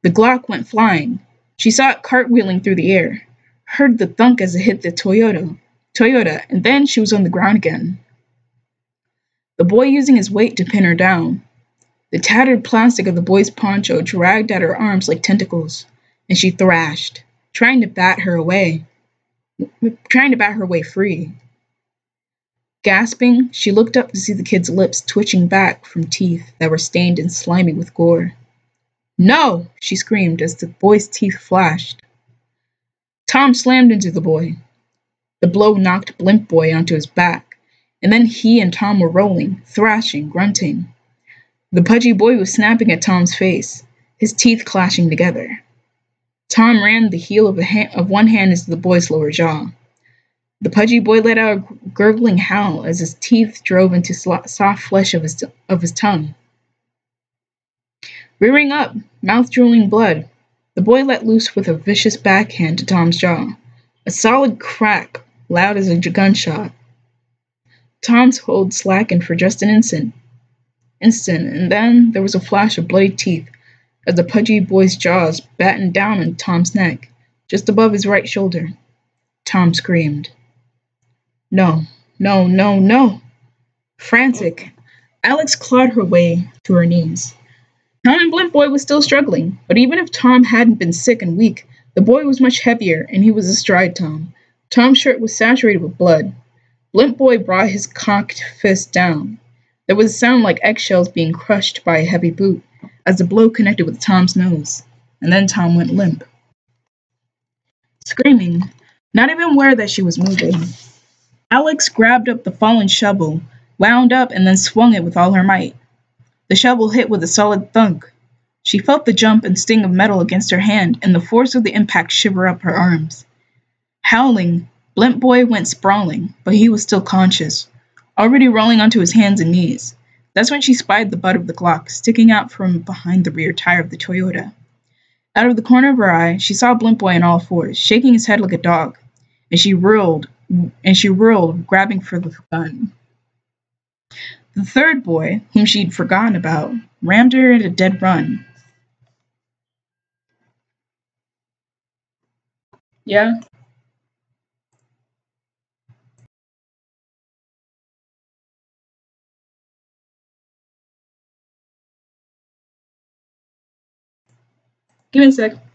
The Glock went flying. She saw it cartwheeling through the air, heard the thunk as it hit the Toyota, Toyota, and then she was on the ground again. The boy using his weight to pin her down. The tattered plastic of the boy's poncho dragged at her arms like tentacles and she thrashed, trying to bat her away, trying to bat her way free. Gasping, she looked up to see the kid's lips twitching back from teeth that were stained and slimy with gore. No! she screamed as the boy's teeth flashed. Tom slammed into the boy. The blow knocked Blimp Boy onto his back, and then he and Tom were rolling, thrashing, grunting. The pudgy boy was snapping at Tom's face, his teeth clashing together. Tom ran the heel of, of one hand into the boy's lower jaw. The pudgy boy let out a gurgling howl as his teeth drove into soft flesh of his, of his tongue. Rearing up, mouth drooling blood, the boy let loose with a vicious backhand to Tom's jaw. A solid crack, loud as a gunshot. Tom's hold slackened for just an instant. Instant, and then there was a flash of bloody teeth as the pudgy boy's jaws battened down on Tom's neck, just above his right shoulder. Tom screamed. No, no, no, no! Frantic, Alex clawed her way to her knees. Tom and Blimp Boy was still struggling, but even if Tom hadn't been sick and weak, the boy was much heavier and he was astride Tom. Tom's shirt was saturated with blood. Blimp Boy brought his cocked fist down. There was a sound like eggshells being crushed by a heavy boot as the blow connected with Tom's nose, and then Tom went limp. Screaming, not even aware that she was moving, Alex grabbed up the fallen shovel, wound up, and then swung it with all her might. The shovel hit with a solid thunk. She felt the jump and sting of metal against her hand and the force of the impact shiver up her arms. Howling, Blimp Boy went sprawling, but he was still conscious, already rolling onto his hands and knees. That's when she spied the butt of the Glock sticking out from behind the rear tire of the Toyota. Out of the corner of her eye, she saw Blimp Boy on all fours, shaking his head like a dog, and she whirled, and she whirled, grabbing for the gun. The third boy, whom she'd forgotten about, rammed her at a dead run. Yeah, Give me a sec.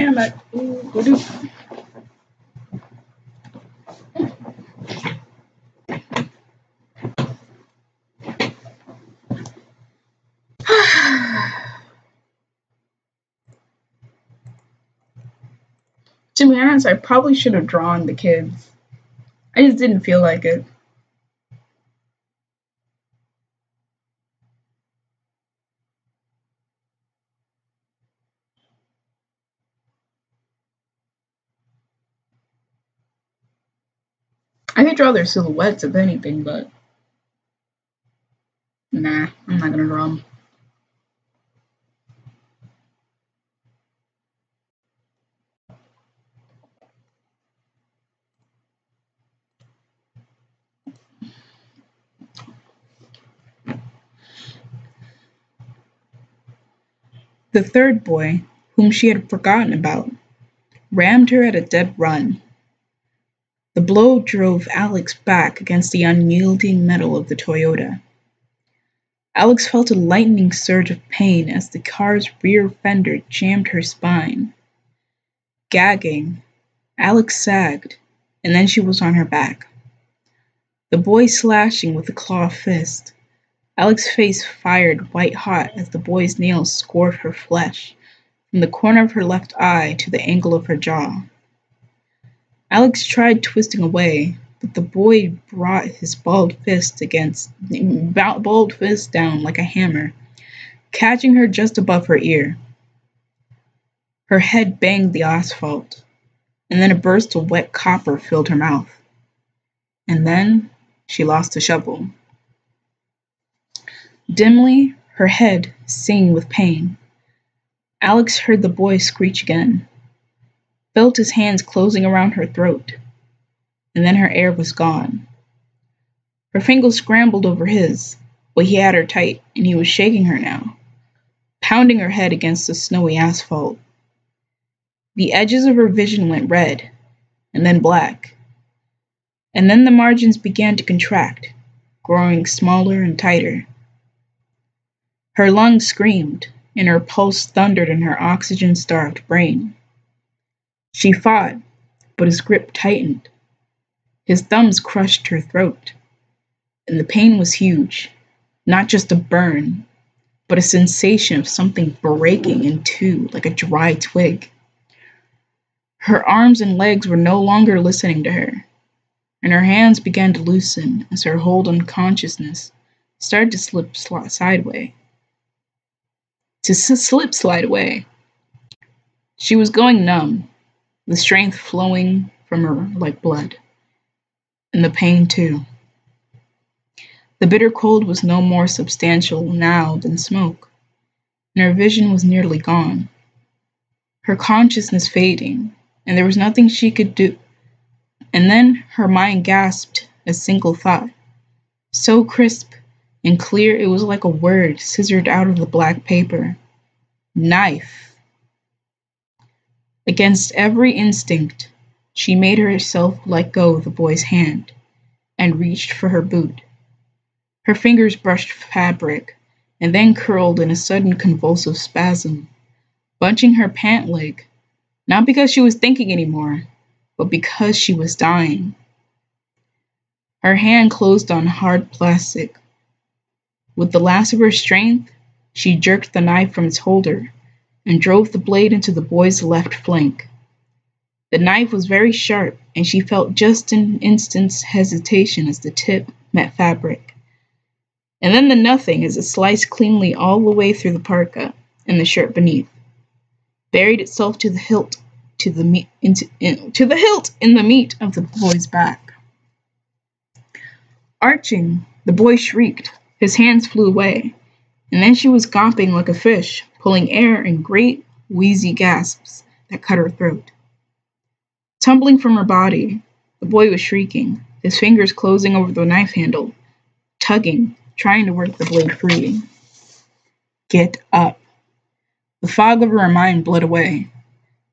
I am at. Ooh, to be honest, I probably should have drawn the kids. I just didn't feel like it. I could draw their silhouettes if anything, but nah, I'm not gonna draw them. The third boy, whom she had forgotten about, rammed her at a dead run. The blow drove Alex back against the unyielding metal of the Toyota. Alex felt a lightning surge of pain as the car's rear fender jammed her spine. Gagging, Alex sagged, and then she was on her back. the boy slashing with a claw fist. Alex's face fired white hot as the boy's nails scored her flesh, from the corner of her left eye to the angle of her jaw. Alex tried twisting away, but the boy brought his balled fist against balled fist down like a hammer, catching her just above her ear. Her head banged the asphalt, and then a burst of wet copper filled her mouth. And then she lost the shovel. Dimly, her head singing with pain, Alex heard the boy screech again, felt his hands closing around her throat, and then her air was gone. Her fingers scrambled over his, but he had her tight, and he was shaking her now, pounding her head against the snowy asphalt. The edges of her vision went red, and then black, and then the margins began to contract, growing smaller and tighter. Her lungs screamed, and her pulse thundered in her oxygen starved brain. She fought, but his grip tightened. His thumbs crushed her throat, and the pain was huge not just a burn, but a sensation of something breaking in two like a dry twig. Her arms and legs were no longer listening to her, and her hands began to loosen as her hold on consciousness started to slip sideways to slip slide away. She was going numb, the strength flowing from her like blood, and the pain too. The bitter cold was no more substantial now than smoke, and her vision was nearly gone. Her consciousness fading, and there was nothing she could do. And then her mind gasped a single thought, so crisp and clear it was like a word scissored out of the black paper. Knife. Against every instinct, she made herself let go the boy's hand and reached for her boot. Her fingers brushed fabric and then curled in a sudden convulsive spasm, bunching her pant leg, not because she was thinking anymore, but because she was dying. Her hand closed on hard plastic, with the last of her strength, she jerked the knife from its holder and drove the blade into the boy's left flank. The knife was very sharp, and she felt just an instant's hesitation as the tip met fabric. And then the nothing as it sliced cleanly all the way through the parka and the shirt beneath, buried itself to the hilt to the meat into in, to the hilt in the meat of the boy's back. Arching, the boy shrieked, his hands flew away, and then she was gawping like a fish, pulling air in great, wheezy gasps that cut her throat. Tumbling from her body, the boy was shrieking, his fingers closing over the knife handle, tugging, trying to work the blade free. Get up. The fog of her mind bled away.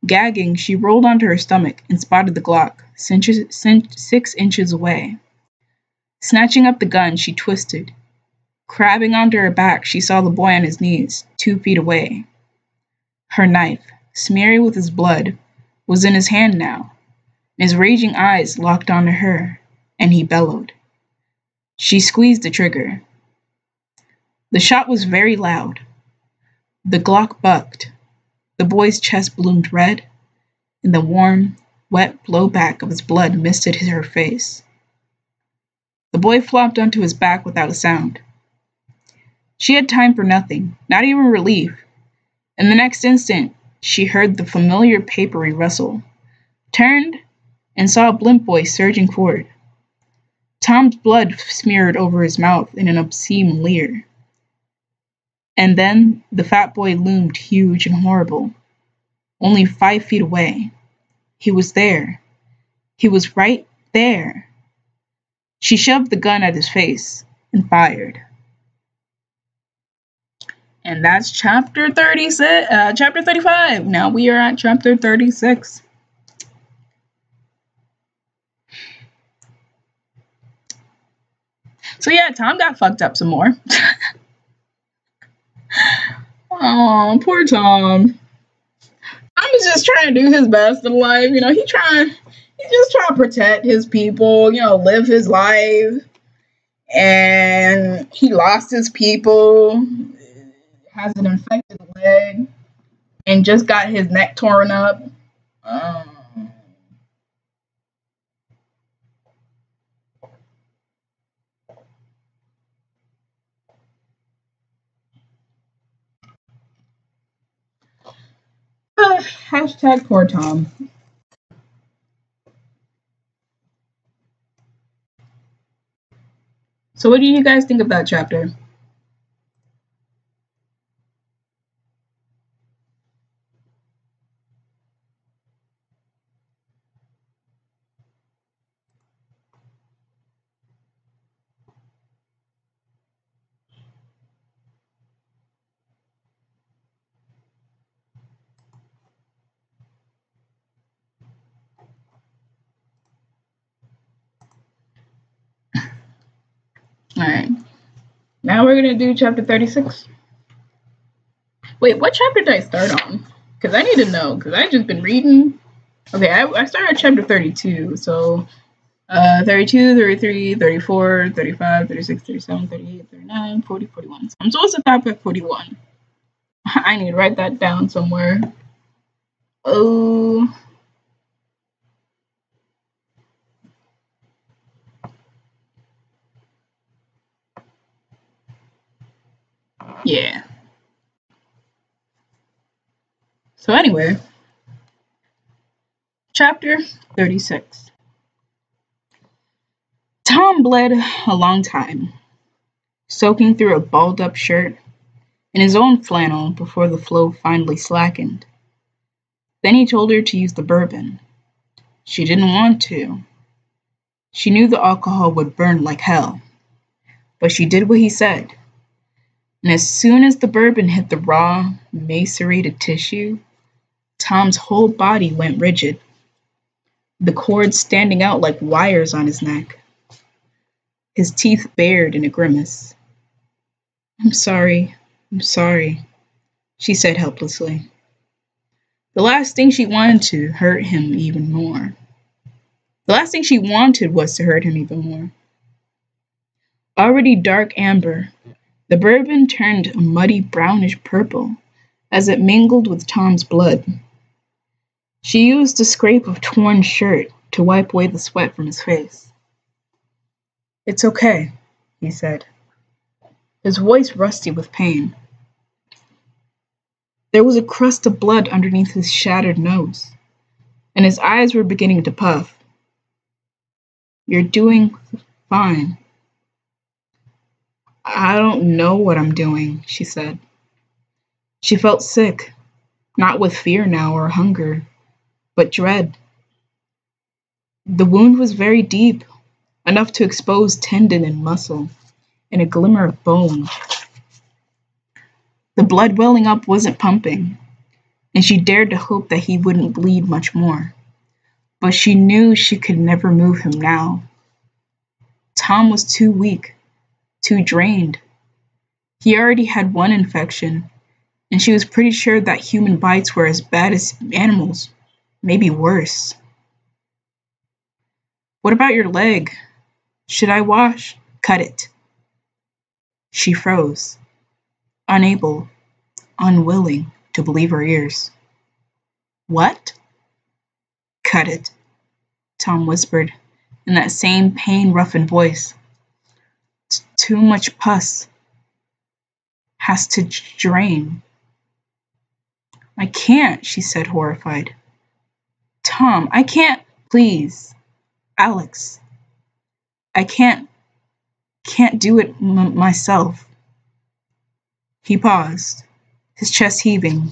Gagging, she rolled onto her stomach and spotted the Glock, six inches away. Snatching up the gun, she twisted, Crabbing onto her back, she saw the boy on his knees, two feet away. Her knife, smeary with his blood, was in his hand now. His raging eyes locked onto her, and he bellowed. She squeezed the trigger. The shot was very loud. The Glock bucked. The boy's chest bloomed red, and the warm, wet blowback of his blood misted her face. The boy flopped onto his back without a sound. She had time for nothing, not even relief. In the next instant, she heard the familiar papery rustle, turned, and saw a blimp boy surging forward. Tom's blood smeared over his mouth in an obscene leer. And then the fat boy loomed huge and horrible, only five feet away. He was there. He was right there. She shoved the gun at his face and fired and that's chapter 36 uh, chapter 35 now we are at chapter 36 so yeah tom got fucked up some more. Oh poor tom. Tom is just trying to do his best in life you know he trying he's just trying to protect his people, you know, live his life. And he lost his people, has an infected leg, and just got his neck torn up. Um, hashtag poor Tom. So, what do you guys think of that chapter? Alright. Now we're going to do chapter 36. Wait, what chapter did I start on? Because I need to know, because i just been reading. Okay, I, I started chapter 32, so uh, 32, 33, 34, 35, 36, 37, 38, 39, 40, 41. So I'm supposed to stop at 41. I need to write that down somewhere. Oh. Yeah. So, anyway, chapter 36. Tom bled a long time, soaking through a balled up shirt and his own flannel before the flow finally slackened. Then he told her to use the bourbon. She didn't want to. She knew the alcohol would burn like hell, but she did what he said and as soon as the bourbon hit the raw, macerated tissue, Tom's whole body went rigid, the cords standing out like wires on his neck. His teeth bared in a grimace. I'm sorry, I'm sorry, she said helplessly. The last thing she wanted to hurt him even more. The last thing she wanted was to hurt him even more. Already dark amber, the bourbon turned a muddy brownish purple as it mingled with Tom's blood. She used a scrape of torn shirt to wipe away the sweat from his face. It's okay, he said, his voice rusty with pain. There was a crust of blood underneath his shattered nose, and his eyes were beginning to puff. You're doing fine, I don't know what I'm doing, she said. She felt sick, not with fear now or hunger, but dread. The wound was very deep, enough to expose tendon and muscle, and a glimmer of bone. The blood welling up wasn't pumping, and she dared to hope that he wouldn't bleed much more. But she knew she could never move him now. Tom was too weak too drained. He already had one infection, and she was pretty sure that human bites were as bad as animals, maybe worse. What about your leg? Should I wash? Cut it. She froze, unable, unwilling to believe her ears. What? Cut it, Tom whispered in that same pain roughened voice too much pus has to drain. I can't, she said, horrified. Tom, I can't, please. Alex, I can't, can't do it myself. He paused, his chest heaving,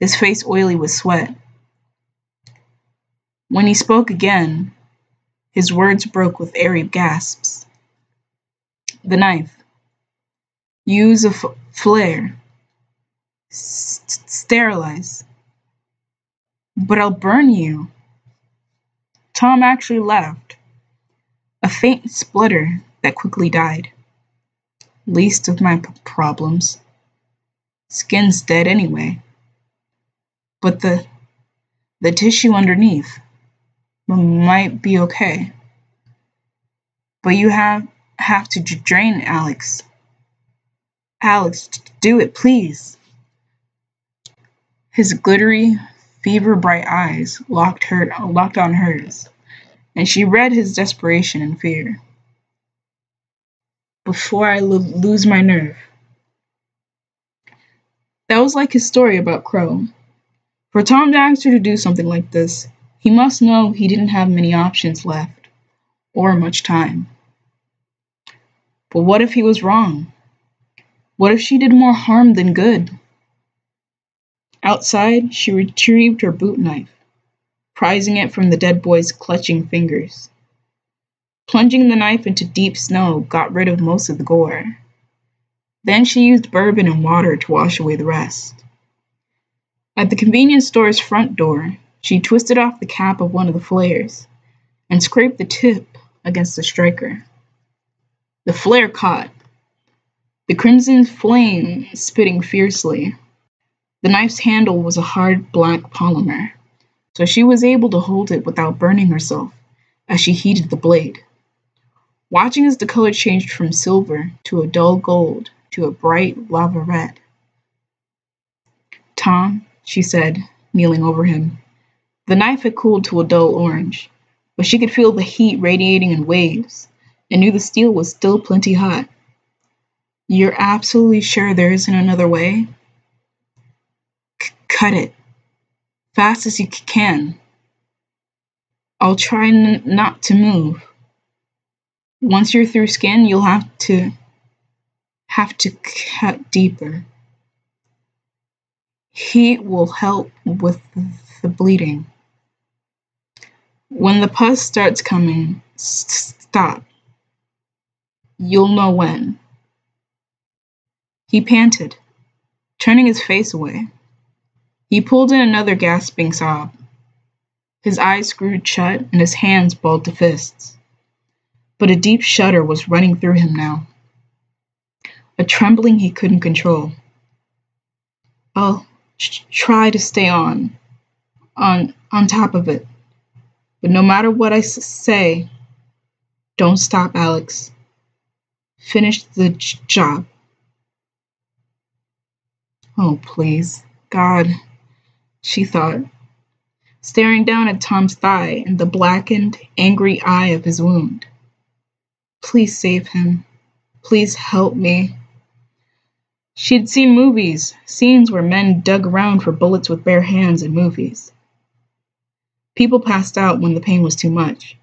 his face oily with sweat. When he spoke again, his words broke with airy gasps. The knife. Use a flare. Sterilize. But I'll burn you. Tom actually laughed. A faint splutter that quickly died. Least of my problems. Skin's dead anyway. But the the tissue underneath. might be okay. But you have have to drain Alex. Alex, do it, please. His glittery, fever bright eyes locked her locked on hers, and she read his desperation and fear. Before I lo- lose my nerve. That was like his story about Crow. For Tom Daxter to do something like this, he must know he didn't have many options left, or much time. But what if he was wrong? What if she did more harm than good? Outside, she retrieved her boot knife, prizing it from the dead boy's clutching fingers. Plunging the knife into deep snow got rid of most of the gore. Then she used bourbon and water to wash away the rest. At the convenience store's front door, she twisted off the cap of one of the flares and scraped the tip against the striker. The flare caught, the crimson flame spitting fiercely. The knife's handle was a hard black polymer, so she was able to hold it without burning herself as she heated the blade. Watching as the color changed from silver to a dull gold to a bright lava red. Tom, she said, kneeling over him. The knife had cooled to a dull orange, but she could feel the heat radiating in waves and knew the steel was still plenty hot. You're absolutely sure there isn't another way? C- cut it. Fast as you can. I'll try n- not to move. Once you're through skin, you'll have to have to cut deeper. Heat will help with the bleeding. When the pus starts coming, stop. You'll know when. He panted, turning his face away. He pulled in another gasping sob. His eyes screwed shut and his hands balled to fists. But a deep shudder was running through him now, a trembling he couldn't control. I'll try to stay on, on, on top of it. But no matter what I say, don't stop, Alex. Finish the job. Oh, please. God, she thought, staring down at Tom's thigh and the blackened, angry eye of his wound. Please save him. Please help me. She'd seen movies, scenes where men dug around for bullets with bare hands in movies. People passed out when the pain was too much.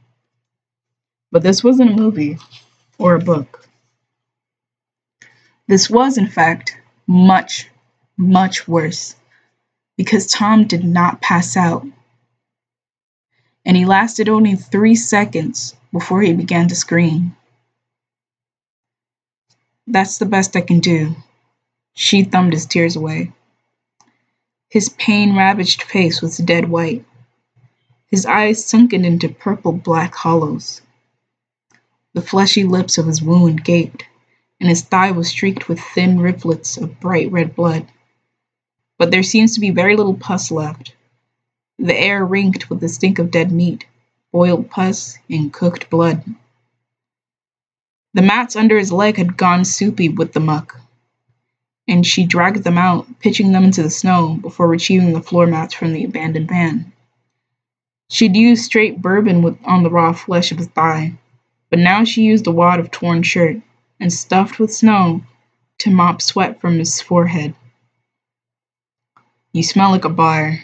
But this wasn't a movie or a book. This was, in fact, much, much worse because Tom did not pass out. And he lasted only three seconds before he began to scream. That's the best I can do. She thumbed his tears away. His pain ravaged face was dead white, his eyes sunken into purple black hollows. The fleshy lips of his wound gaped, and his thigh was streaked with thin rivulets of bright red blood. But there seems to be very little pus left. The air reeked with the stink of dead meat, boiled pus, and cooked blood. The mats under his leg had gone soupy with the muck, and she dragged them out, pitching them into the snow before retrieving the floor mats from the abandoned van. She'd used straight bourbon with, on the raw flesh of his thigh, but now she used a wad of torn shirt and stuffed with snow to mop sweat from his forehead. You smell like a bar.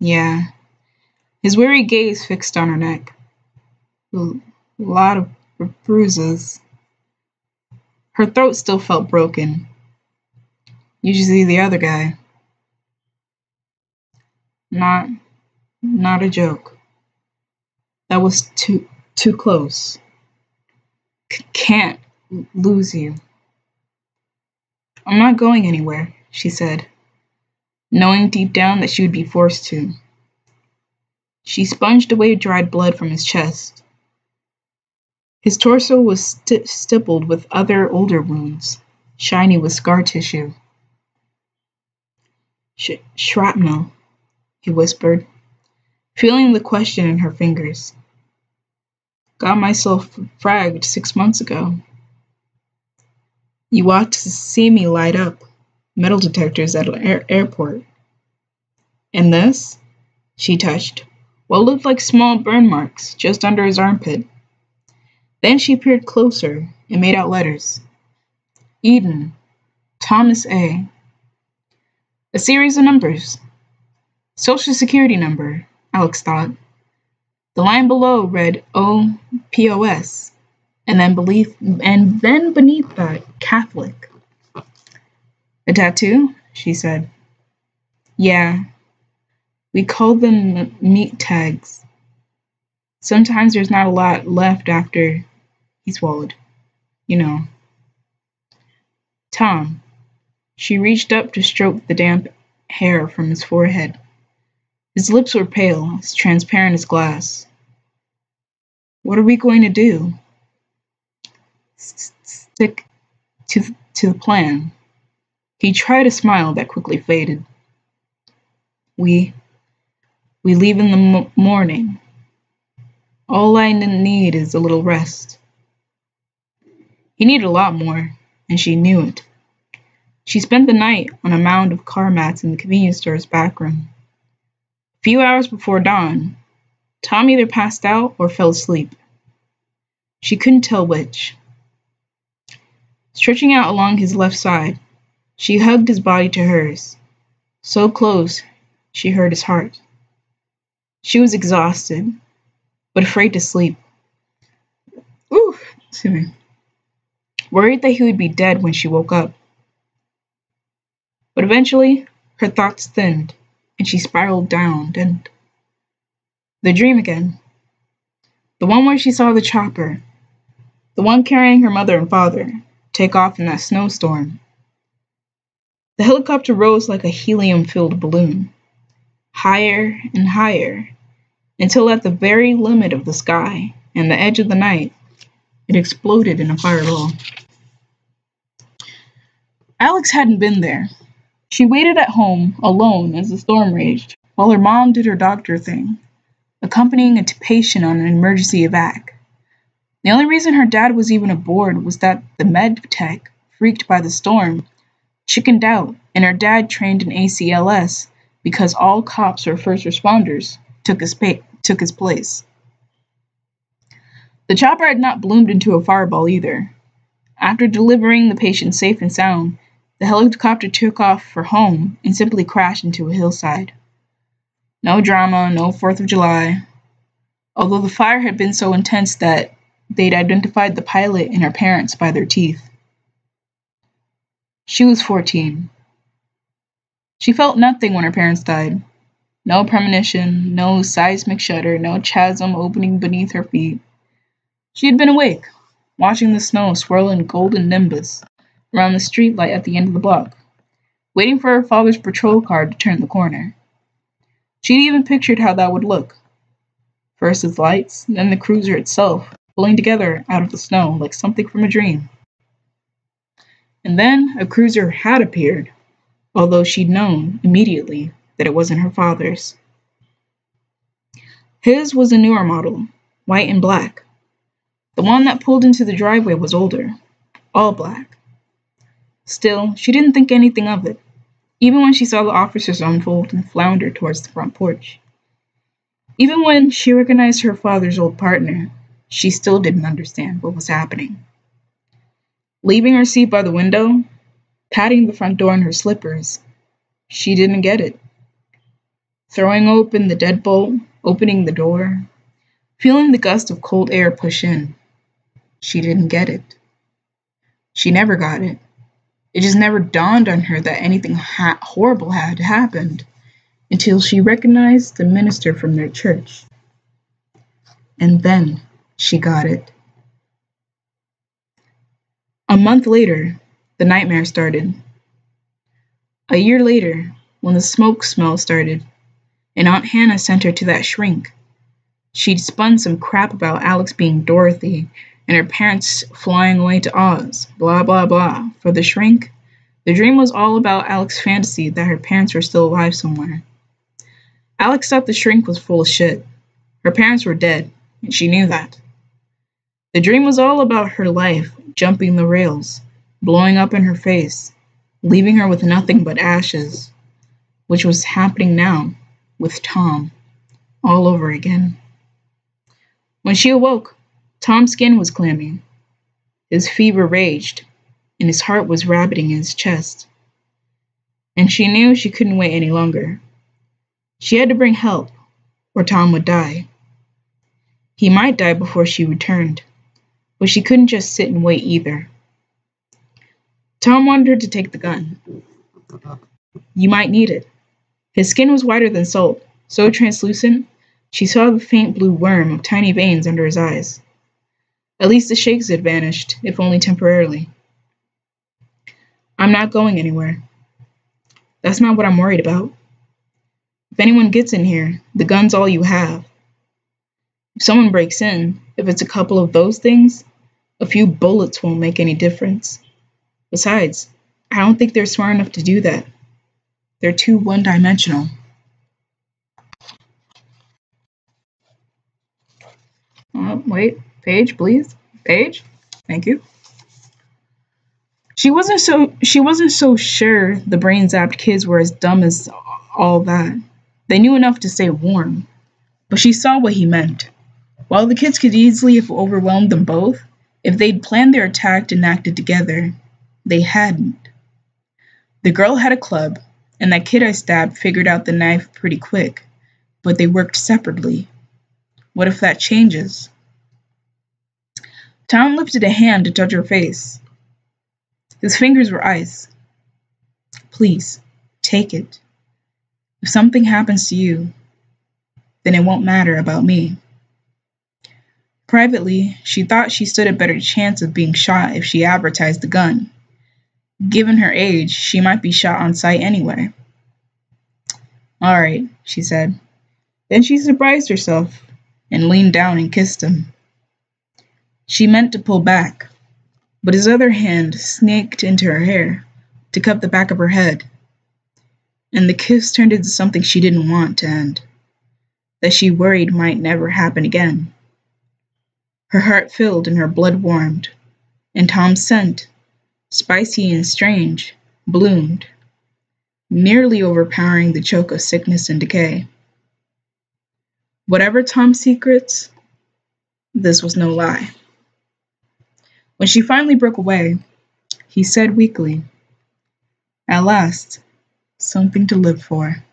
Yeah. His weary gaze fixed on her neck. A lot of bruises. Her throat still felt broken. See the other guy. Not not a joke. That was too too close. Can't lose you. I'm not going anywhere, she said, knowing deep down that she would be forced to. She sponged away dried blood from his chest. His torso was st- stippled with other older wounds, shiny with scar tissue. Sh- shrapnel, he whispered, feeling the question in her fingers. Got myself fragged six months ago. You ought to see me light up metal detectors at an air- airport. And this? She touched what looked like small burn marks just under his armpit. Then she peered closer and made out letters Eden, Thomas A. A series of numbers. Social Security number, Alex thought. The line below read O P O S, and then beneath and then beneath that Catholic. A tattoo? she said. Yeah. We call them meat tags. Sometimes there's not a lot left after he swallowed. You know. Tom. She reached up to stroke the damp hair from his forehead. His lips were pale, as transparent as glass. What are we going to do? Stick to, to the plan. He tried a smile that quickly faded. We we leave in the m- morning. All I need is a little rest. He needed a lot more, and she knew it. She spent the night on a mound of car mats in the convenience store's back room. Few hours before dawn, Tom either passed out or fell asleep. She couldn't tell which. Stretching out along his left side, she hugged his body to hers, so close she heard his heart. She was exhausted, but afraid to sleep. Ooh, excuse me. Worried that he would be dead when she woke up. But eventually, her thoughts thinned, and she spiraled down and the dream again. The one where she saw the chopper, the one carrying her mother and father, take off in that snowstorm. The helicopter rose like a helium filled balloon, higher and higher, until at the very limit of the sky and the edge of the night, it exploded in a fireball. Alex hadn't been there. She waited at home, alone, as the storm raged, while her mom did her doctor thing, accompanying a patient on an emergency evac. The only reason her dad was even aboard was that the med tech, freaked by the storm, chickened out, and her dad trained in ACLS because all cops or first responders took his, pa- took his place. The chopper had not bloomed into a fireball either. After delivering the patient safe and sound, the helicopter took off for home and simply crashed into a hillside. No drama, no 4th of July. Although the fire had been so intense that they'd identified the pilot and her parents by their teeth. She was 14. She felt nothing when her parents died. No premonition, no seismic shudder, no chasm opening beneath her feet. She had been awake, watching the snow swirl in golden nimbus around the streetlight at the end of the block, waiting for her father's patrol car to turn the corner. She'd even pictured how that would look. First its lights, then the cruiser itself, pulling together out of the snow like something from a dream. And then a cruiser had appeared, although she'd known immediately that it wasn't her father's. His was a newer model, white and black. The one that pulled into the driveway was older, all black. Still, she didn't think anything of it, even when she saw the officers unfold and flounder towards the front porch. Even when she recognized her father's old partner, she still didn't understand what was happening. Leaving her seat by the window, patting the front door in her slippers, she didn't get it. Throwing open the deadbolt, opening the door, feeling the gust of cold air push in, she didn't get it. She never got it. It just never dawned on her that anything ha- horrible had happened until she recognized the minister from their church. And then she got it. A month later, the nightmare started. A year later, when the smoke smell started, and Aunt Hannah sent her to that shrink, she'd spun some crap about Alex being Dorothy and her parents flying away to Oz, blah blah blah. For the shrink, the dream was all about Alex's fantasy that her parents were still alive somewhere. Alex thought the shrink was full of shit. Her parents were dead, and she knew that. The dream was all about her life jumping the rails, blowing up in her face, leaving her with nothing but ashes, which was happening now with Tom all over again. When she awoke, Tom's skin was clammy. His fever raged, and his heart was rabbiting in his chest. And she knew she couldn't wait any longer. She had to bring help, or Tom would die. He might die before she returned, but she couldn't just sit and wait either. Tom wanted her to take the gun. You might need it. His skin was whiter than salt, so translucent she saw the faint blue worm of tiny veins under his eyes. At least the shakes had vanished, if only temporarily. I'm not going anywhere. That's not what I'm worried about. If anyone gets in here, the gun's all you have. If someone breaks in, if it's a couple of those things, a few bullets won't make any difference. Besides, I don't think they're smart enough to do that. They're too one dimensional. Oh, wait, page, please. Page. Thank you. She wasn't so she wasn't so sure the brain zapped kids were as dumb as all that. They knew enough to stay warm, but she saw what he meant. While the kids could easily have overwhelmed them both, if they'd planned their attack and acted together, they hadn't. The girl had a club, and that kid I stabbed figured out the knife pretty quick, but they worked separately. What if that changes? Tom lifted a hand to touch her face. His fingers were ice. Please, take it. If something happens to you, then it won't matter about me. Privately, she thought she stood a better chance of being shot if she advertised the gun. Given her age, she might be shot on sight anyway. All right, she said. Then she surprised herself and leaned down and kissed him. She meant to pull back, but his other hand snaked into her hair to cup the back of her head, and the kiss turned into something she didn't want to end, that she worried might never happen again. Her heart filled and her blood warmed, and Tom's scent, spicy and strange, bloomed, nearly overpowering the choke of sickness and decay. Whatever Tom's secrets, this was no lie. When she finally broke away, he said weakly, At last, something to live for.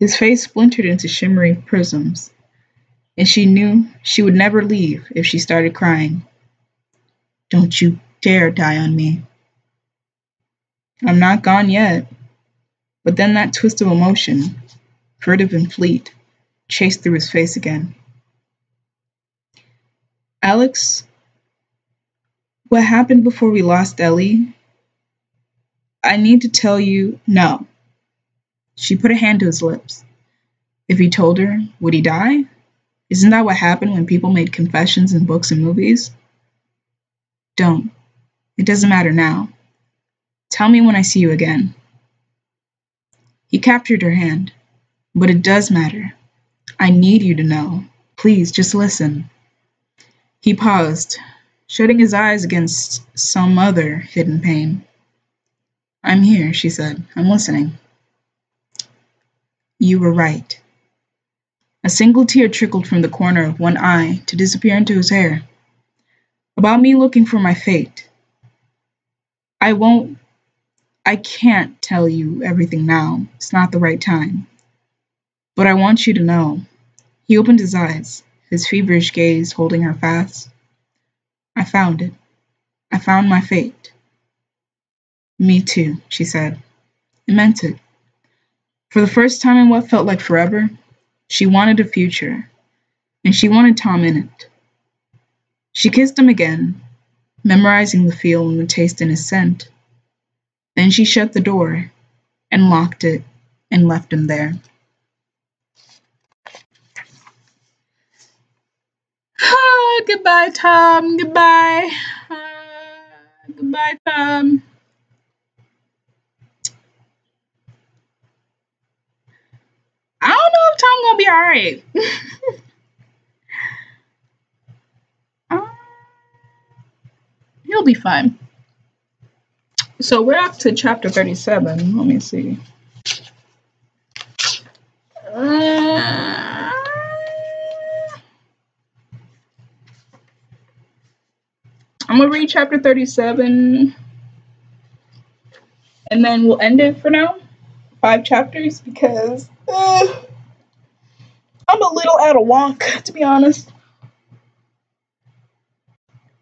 His face splintered into shimmering prisms, and she knew she would never leave if she started crying. Don't you dare die on me. I'm not gone yet. But then that twist of emotion, furtive and fleet, chased through his face again. Alex, what happened before we lost Ellie? I need to tell you no. She put a hand to his lips. If he told her, would he die? Isn't that what happened when people made confessions in books and movies? Don't. It doesn't matter now. Tell me when I see you again. He captured her hand. But it does matter. I need you to know. Please, just listen. He paused, shutting his eyes against some other hidden pain. I'm here, she said. I'm listening. You were right. A single tear trickled from the corner of one eye to disappear into his hair. About me looking for my fate. I won't. I can't tell you everything now. It's not the right time. But I want you to know. He opened his eyes, his feverish gaze holding her fast. I found it. I found my fate. Me too, she said. It meant it. For the first time in what felt like forever, she wanted a future, and she wanted Tom in it. She kissed him again, memorizing the feel and the taste in his scent. Then she shut the door and locked it and left him there. goodbye, Tom. Goodbye. Uh, goodbye, Tom. I don't know if Tom gonna be alright. uh, he'll be fine. So we're up to chapter 37. Let me see. Uh, I'm gonna read chapter 37 and then we'll end it for now. Five chapters because uh, I'm a little out of wonk, to be honest.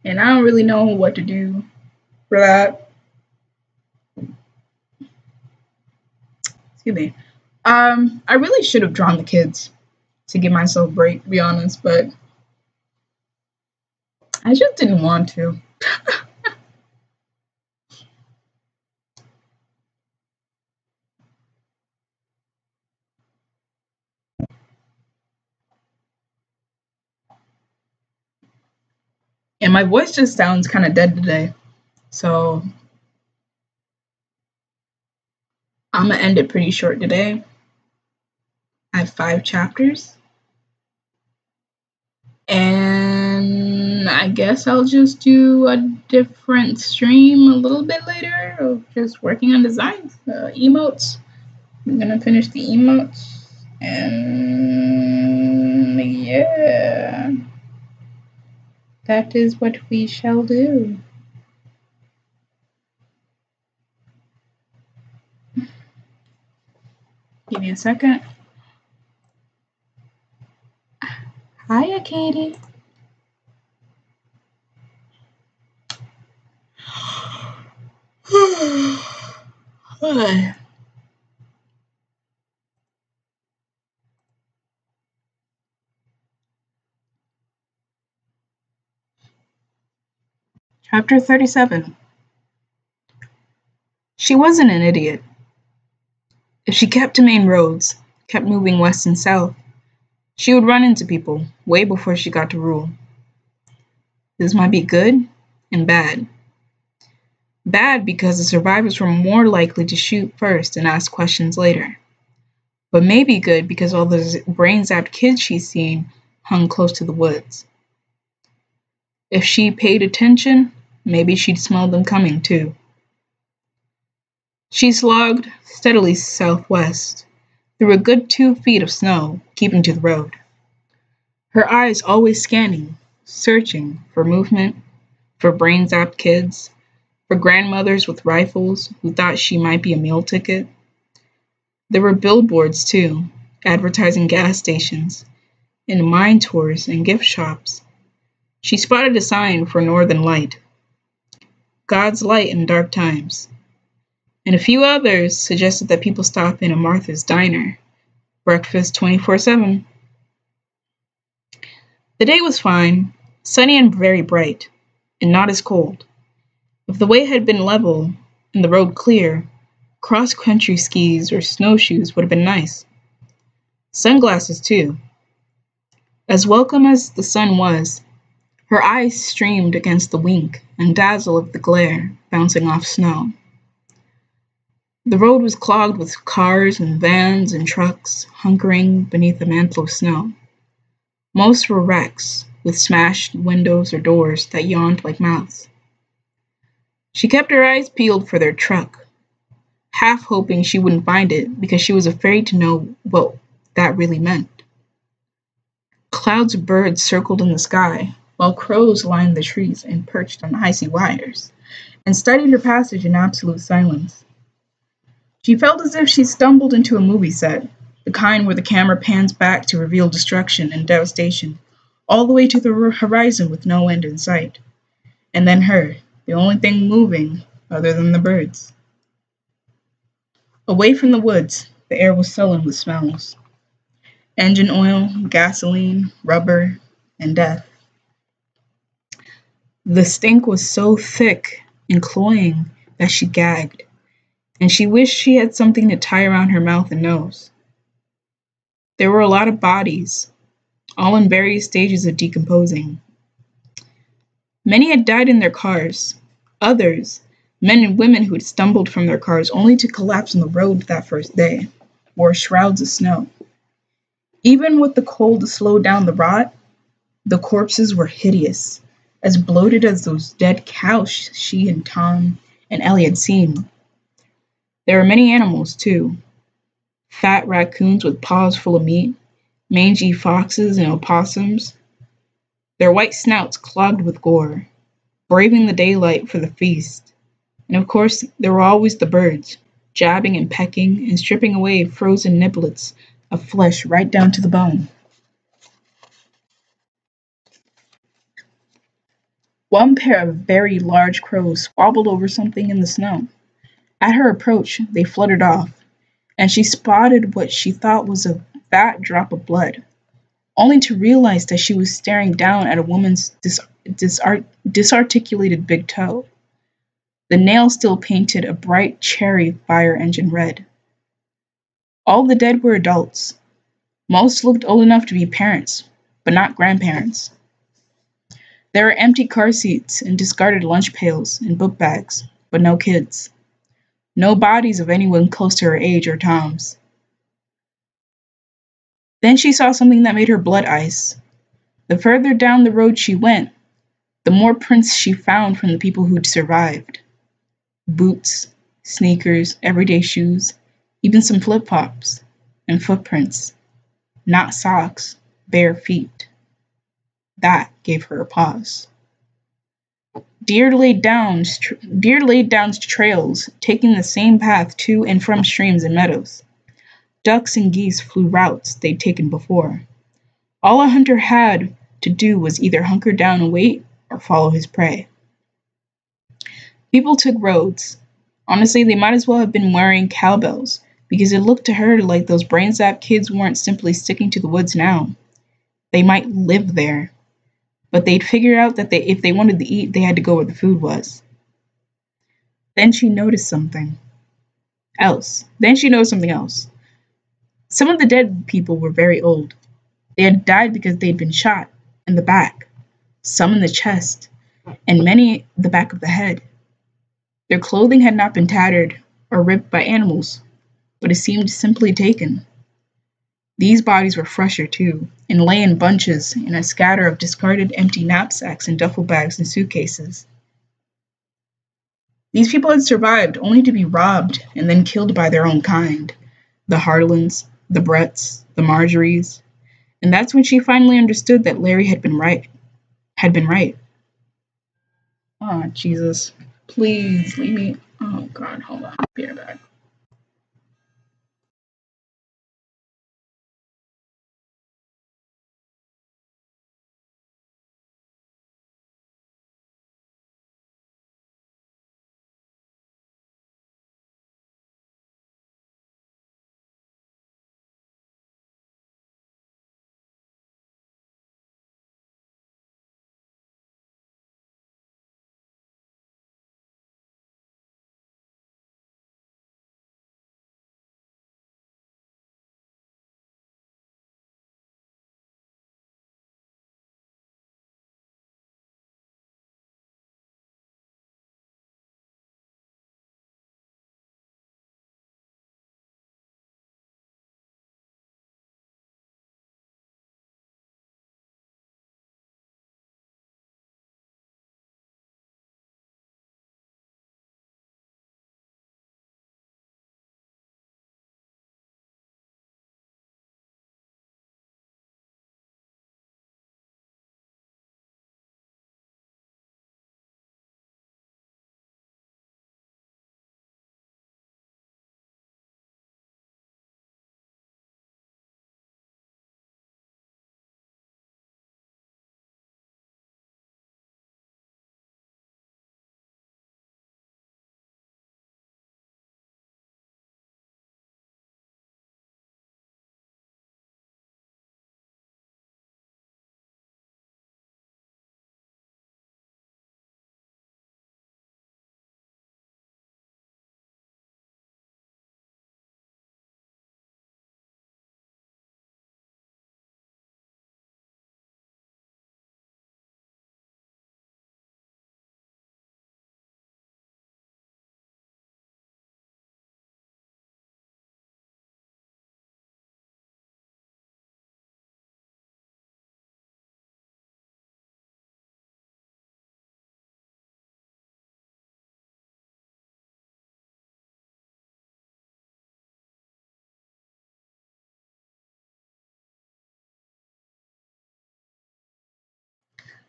And I don't really know what to do for that. Excuse me. Um, I really should have drawn the kids to give myself a break, to be honest, but I just didn't want to. and my voice just sounds kind of dead today. So I'm gonna end it pretty short today. I have five chapters. And I guess I'll just do a different stream a little bit later of just working on designs, uh, emotes. I'm gonna finish the emotes. And yeah. That is what we shall do. Give me a second. Hiya, Katie. Chapter 37 She wasn't an idiot. If she kept to main roads, kept moving west and south, she would run into people way before she got to Rule. This might be good and bad. Bad because the survivors were more likely to shoot first and ask questions later. But maybe good because all the brain zapped kids she's seen hung close to the woods. If she paid attention, Maybe she'd smelled them coming, too. She slogged steadily southwest, through a good two feet of snow, keeping to the road. Her eyes always scanning, searching for movement, for brain zapped kids, for grandmothers with rifles who thought she might be a meal ticket. There were billboards, too, advertising gas stations, and mine tours and gift shops. She spotted a sign for Northern Light, God's Light in Dark Times. And a few others suggested that people stop in at Martha's Diner, breakfast 24 7. The day was fine, sunny and very bright, and not as cold. If the way had been level and the road clear, cross country skis or snowshoes would have been nice. Sunglasses, too. As welcome as the sun was, her eyes streamed against the wink and dazzle of the glare bouncing off snow. The road was clogged with cars and vans and trucks hunkering beneath a mantle of snow. Most were wrecks, with smashed windows or doors that yawned like mouths. She kept her eyes peeled for their trunk, half hoping she wouldn't find it because she was afraid to know what that really meant. Clouds of birds circled in the sky, while crows lined the trees and perched on icy wires, and studied her passage in absolute silence. She felt as if she stumbled into a movie set, the kind where the camera pans back to reveal destruction and devastation, all the way to the horizon with no end in sight. And then her, the only thing moving other than the birds. Away from the woods, the air was sullen with smells engine oil, gasoline, rubber, and death. The stink was so thick and cloying that she gagged, and she wished she had something to tie around her mouth and nose. There were a lot of bodies, all in various stages of decomposing. Many had died in their cars. Others, men and women who had stumbled from their cars only to collapse on the road that first day, wore shrouds of snow. Even with the cold to slow down the rot, the corpses were hideous, as bloated as those dead cows she and Tom and Ellie had seen. There were many animals, too fat raccoons with paws full of meat, mangy foxes and opossums, their white snouts clogged with gore, braving the daylight for the feast. And of course, there were always the birds, jabbing and pecking and stripping away frozen niblets of flesh right down to the bone. One pair of very large crows squabbled over something in the snow. At her approach, they fluttered off, and she spotted what she thought was a fat drop of blood, only to realize that she was staring down at a woman's dis- disart- disarticulated big toe. The nail still painted a bright cherry fire engine red. All the dead were adults. Most looked old enough to be parents, but not grandparents. There were empty car seats and discarded lunch pails and book bags, but no kids. No bodies of anyone close to her age or Tom's. Then she saw something that made her blood ice. The further down the road she went, the more prints she found from the people who'd survived boots, sneakers, everyday shoes, even some flip flops, and footprints. Not socks, bare feet. That gave her a pause. Deer laid down, deer laid down trails, taking the same path to and from streams and meadows. Ducks and geese flew routes they'd taken before. All a hunter had to do was either hunker down and wait or follow his prey. People took roads. Honestly, they might as well have been wearing cowbells because it looked to her like those brain zap kids weren't simply sticking to the woods now. They might live there but they'd figure out that they, if they wanted to eat, they had to go where the food was. Then she noticed something else. Then she noticed something else. Some of the dead people were very old. They had died because they'd been shot in the back, some in the chest, and many the back of the head. Their clothing had not been tattered or ripped by animals, but it seemed simply taken. These bodies were fresher, too, and lay in bunches in a scatter of discarded empty knapsacks and duffel bags and suitcases. These people had survived only to be robbed and then killed by their own kind the Harlands, the Bretts, the Marjories. And that's when she finally understood that Larry had been right. Had been right. Oh, Jesus. Please leave me. Oh, God, hold on. Be right back.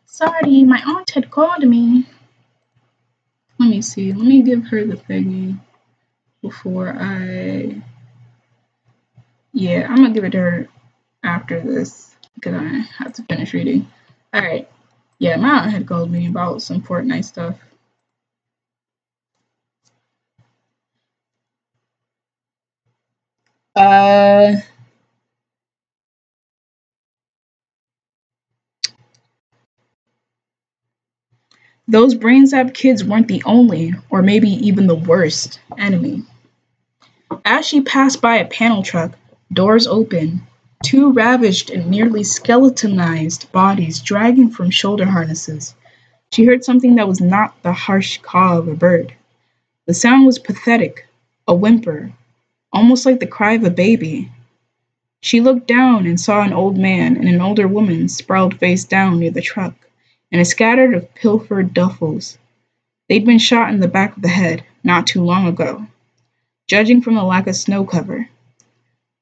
Sorry, my aunt had called me. Let me see. Let me give her the thingy before I. Yeah, I'm gonna give it to her after this because I have to finish reading. Alright. Yeah, my aunt had called me about some Fortnite stuff. Uh. Those brain zap kids weren't the only, or maybe even the worst, enemy. As she passed by a panel truck, doors open, two ravaged and nearly skeletonized bodies dragging from shoulder harnesses. She heard something that was not the harsh caw of a bird. The sound was pathetic, a whimper, almost like the cry of a baby. She looked down and saw an old man and an older woman sprawled face down near the truck, and a scattered of pilfered duffels. They'd been shot in the back of the head not too long ago, judging from the lack of snow cover.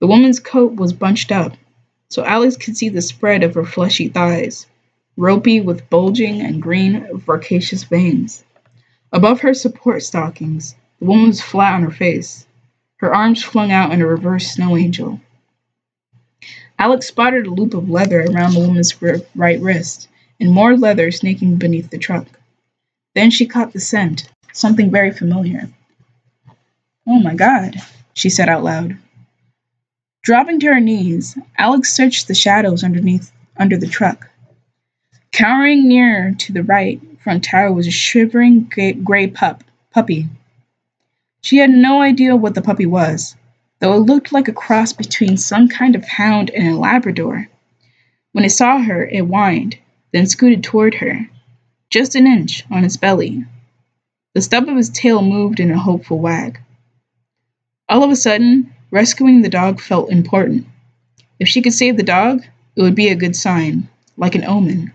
The woman's coat was bunched up, so Alex could see the spread of her fleshy thighs, ropey with bulging and green voracious veins. Above her support stockings, the woman was flat on her face, her arms flung out in a reverse snow angel. Alex spotted a loop of leather around the woman's right wrist, and more leather snaking beneath the trunk. Then she caught the scent, something very familiar. Oh my god, she said out loud. Dropping to her knees, Alex searched the shadows underneath under the truck. Cowering near to the right front tire was a shivering gray, gray pup, puppy. She had no idea what the puppy was, though it looked like a cross between some kind of hound and a Labrador. When it saw her, it whined, then scooted toward her, just an inch on its belly. The stub of its tail moved in a hopeful wag. All of a sudden, Rescuing the dog felt important. If she could save the dog, it would be a good sign, like an omen.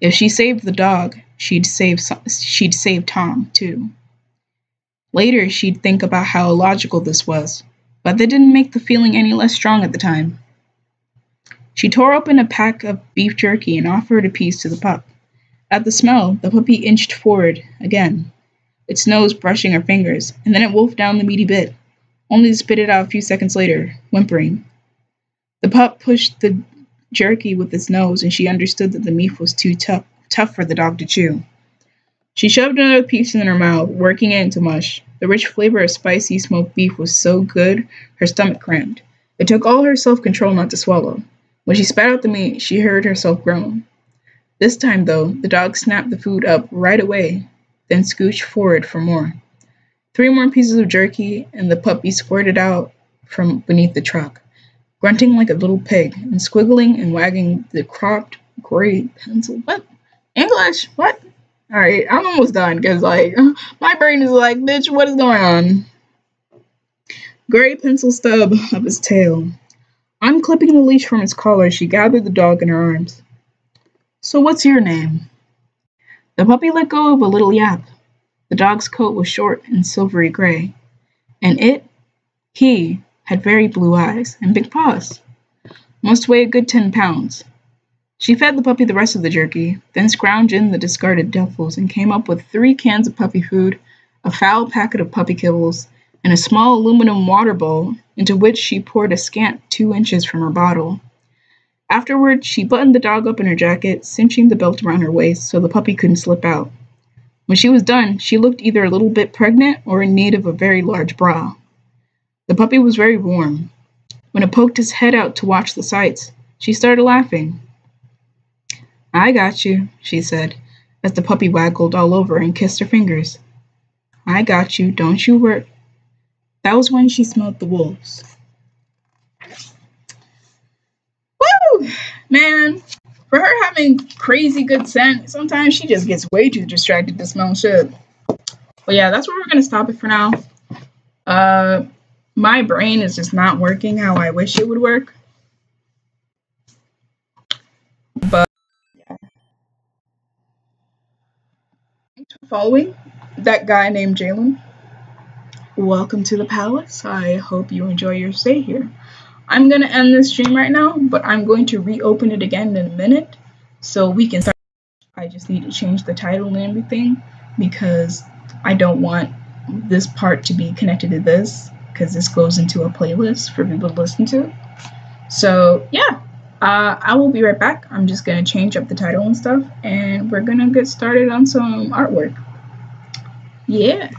If she saved the dog, she'd save she'd save Tom too. Later, she'd think about how illogical this was, but that didn't make the feeling any less strong at the time. She tore open a pack of beef jerky and offered a piece to the pup. At the smell, the puppy inched forward again, its nose brushing her fingers, and then it wolfed down the meaty bit only to spit it out a few seconds later, whimpering. The pup pushed the jerky with its nose, and she understood that the meat was too tough, tough for the dog to chew. She shoved another piece in her mouth, working it into mush. The rich flavor of spicy smoked beef was so good, her stomach cramped. It took all her self control not to swallow. When she spat out the meat, she heard herself groan. This time, though, the dog snapped the food up right away, then scooched forward for more. Three more pieces of jerky, and the puppy squirted out from beneath the truck, grunting like a little pig and squiggling and wagging the cropped gray pencil. What? English? What? All right, I'm almost done because like my brain is like, bitch, what is going on? Gray pencil stub of his tail. Unclipping the leash from its collar, she gathered the dog in her arms. So what's your name? The puppy let go of a little yap. The dog's coat was short and silvery gray, and it, he, had very blue eyes and big paws. Must weigh a good ten pounds. She fed the puppy the rest of the jerky, then scrounged in the discarded duffels and came up with three cans of puppy food, a foul packet of puppy kibbles, and a small aluminum water bowl into which she poured a scant two inches from her bottle. Afterward, she buttoned the dog up in her jacket, cinching the belt around her waist so the puppy couldn't slip out. When she was done, she looked either a little bit pregnant or in need of a very large bra. The puppy was very warm. When it poked its head out to watch the sights, she started laughing. I got you, she said, as the puppy waggled all over and kissed her fingers. I got you, don't you worry. That was when she smelled the wolves. Woo! Man, for her having crazy good scent, sometimes she just gets way too distracted to smell shit. But yeah, that's where we're gonna stop it for now. Uh, my brain is just not working how I wish it would work. But yeah. Thanks for following that guy named Jalen. Welcome to the palace. I hope you enjoy your stay here. I'm going to end this stream right now, but I'm going to reopen it again in a minute so we can start. I just need to change the title and everything because I don't want this part to be connected to this because this goes into a playlist for people to listen to. So yeah, uh, I will be right back. I'm just gonna change up the title and stuff, and we're gonna get started on some artwork. Yeah.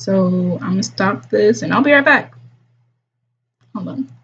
So I'm gonna stop this, and I'll be right back. Hold on.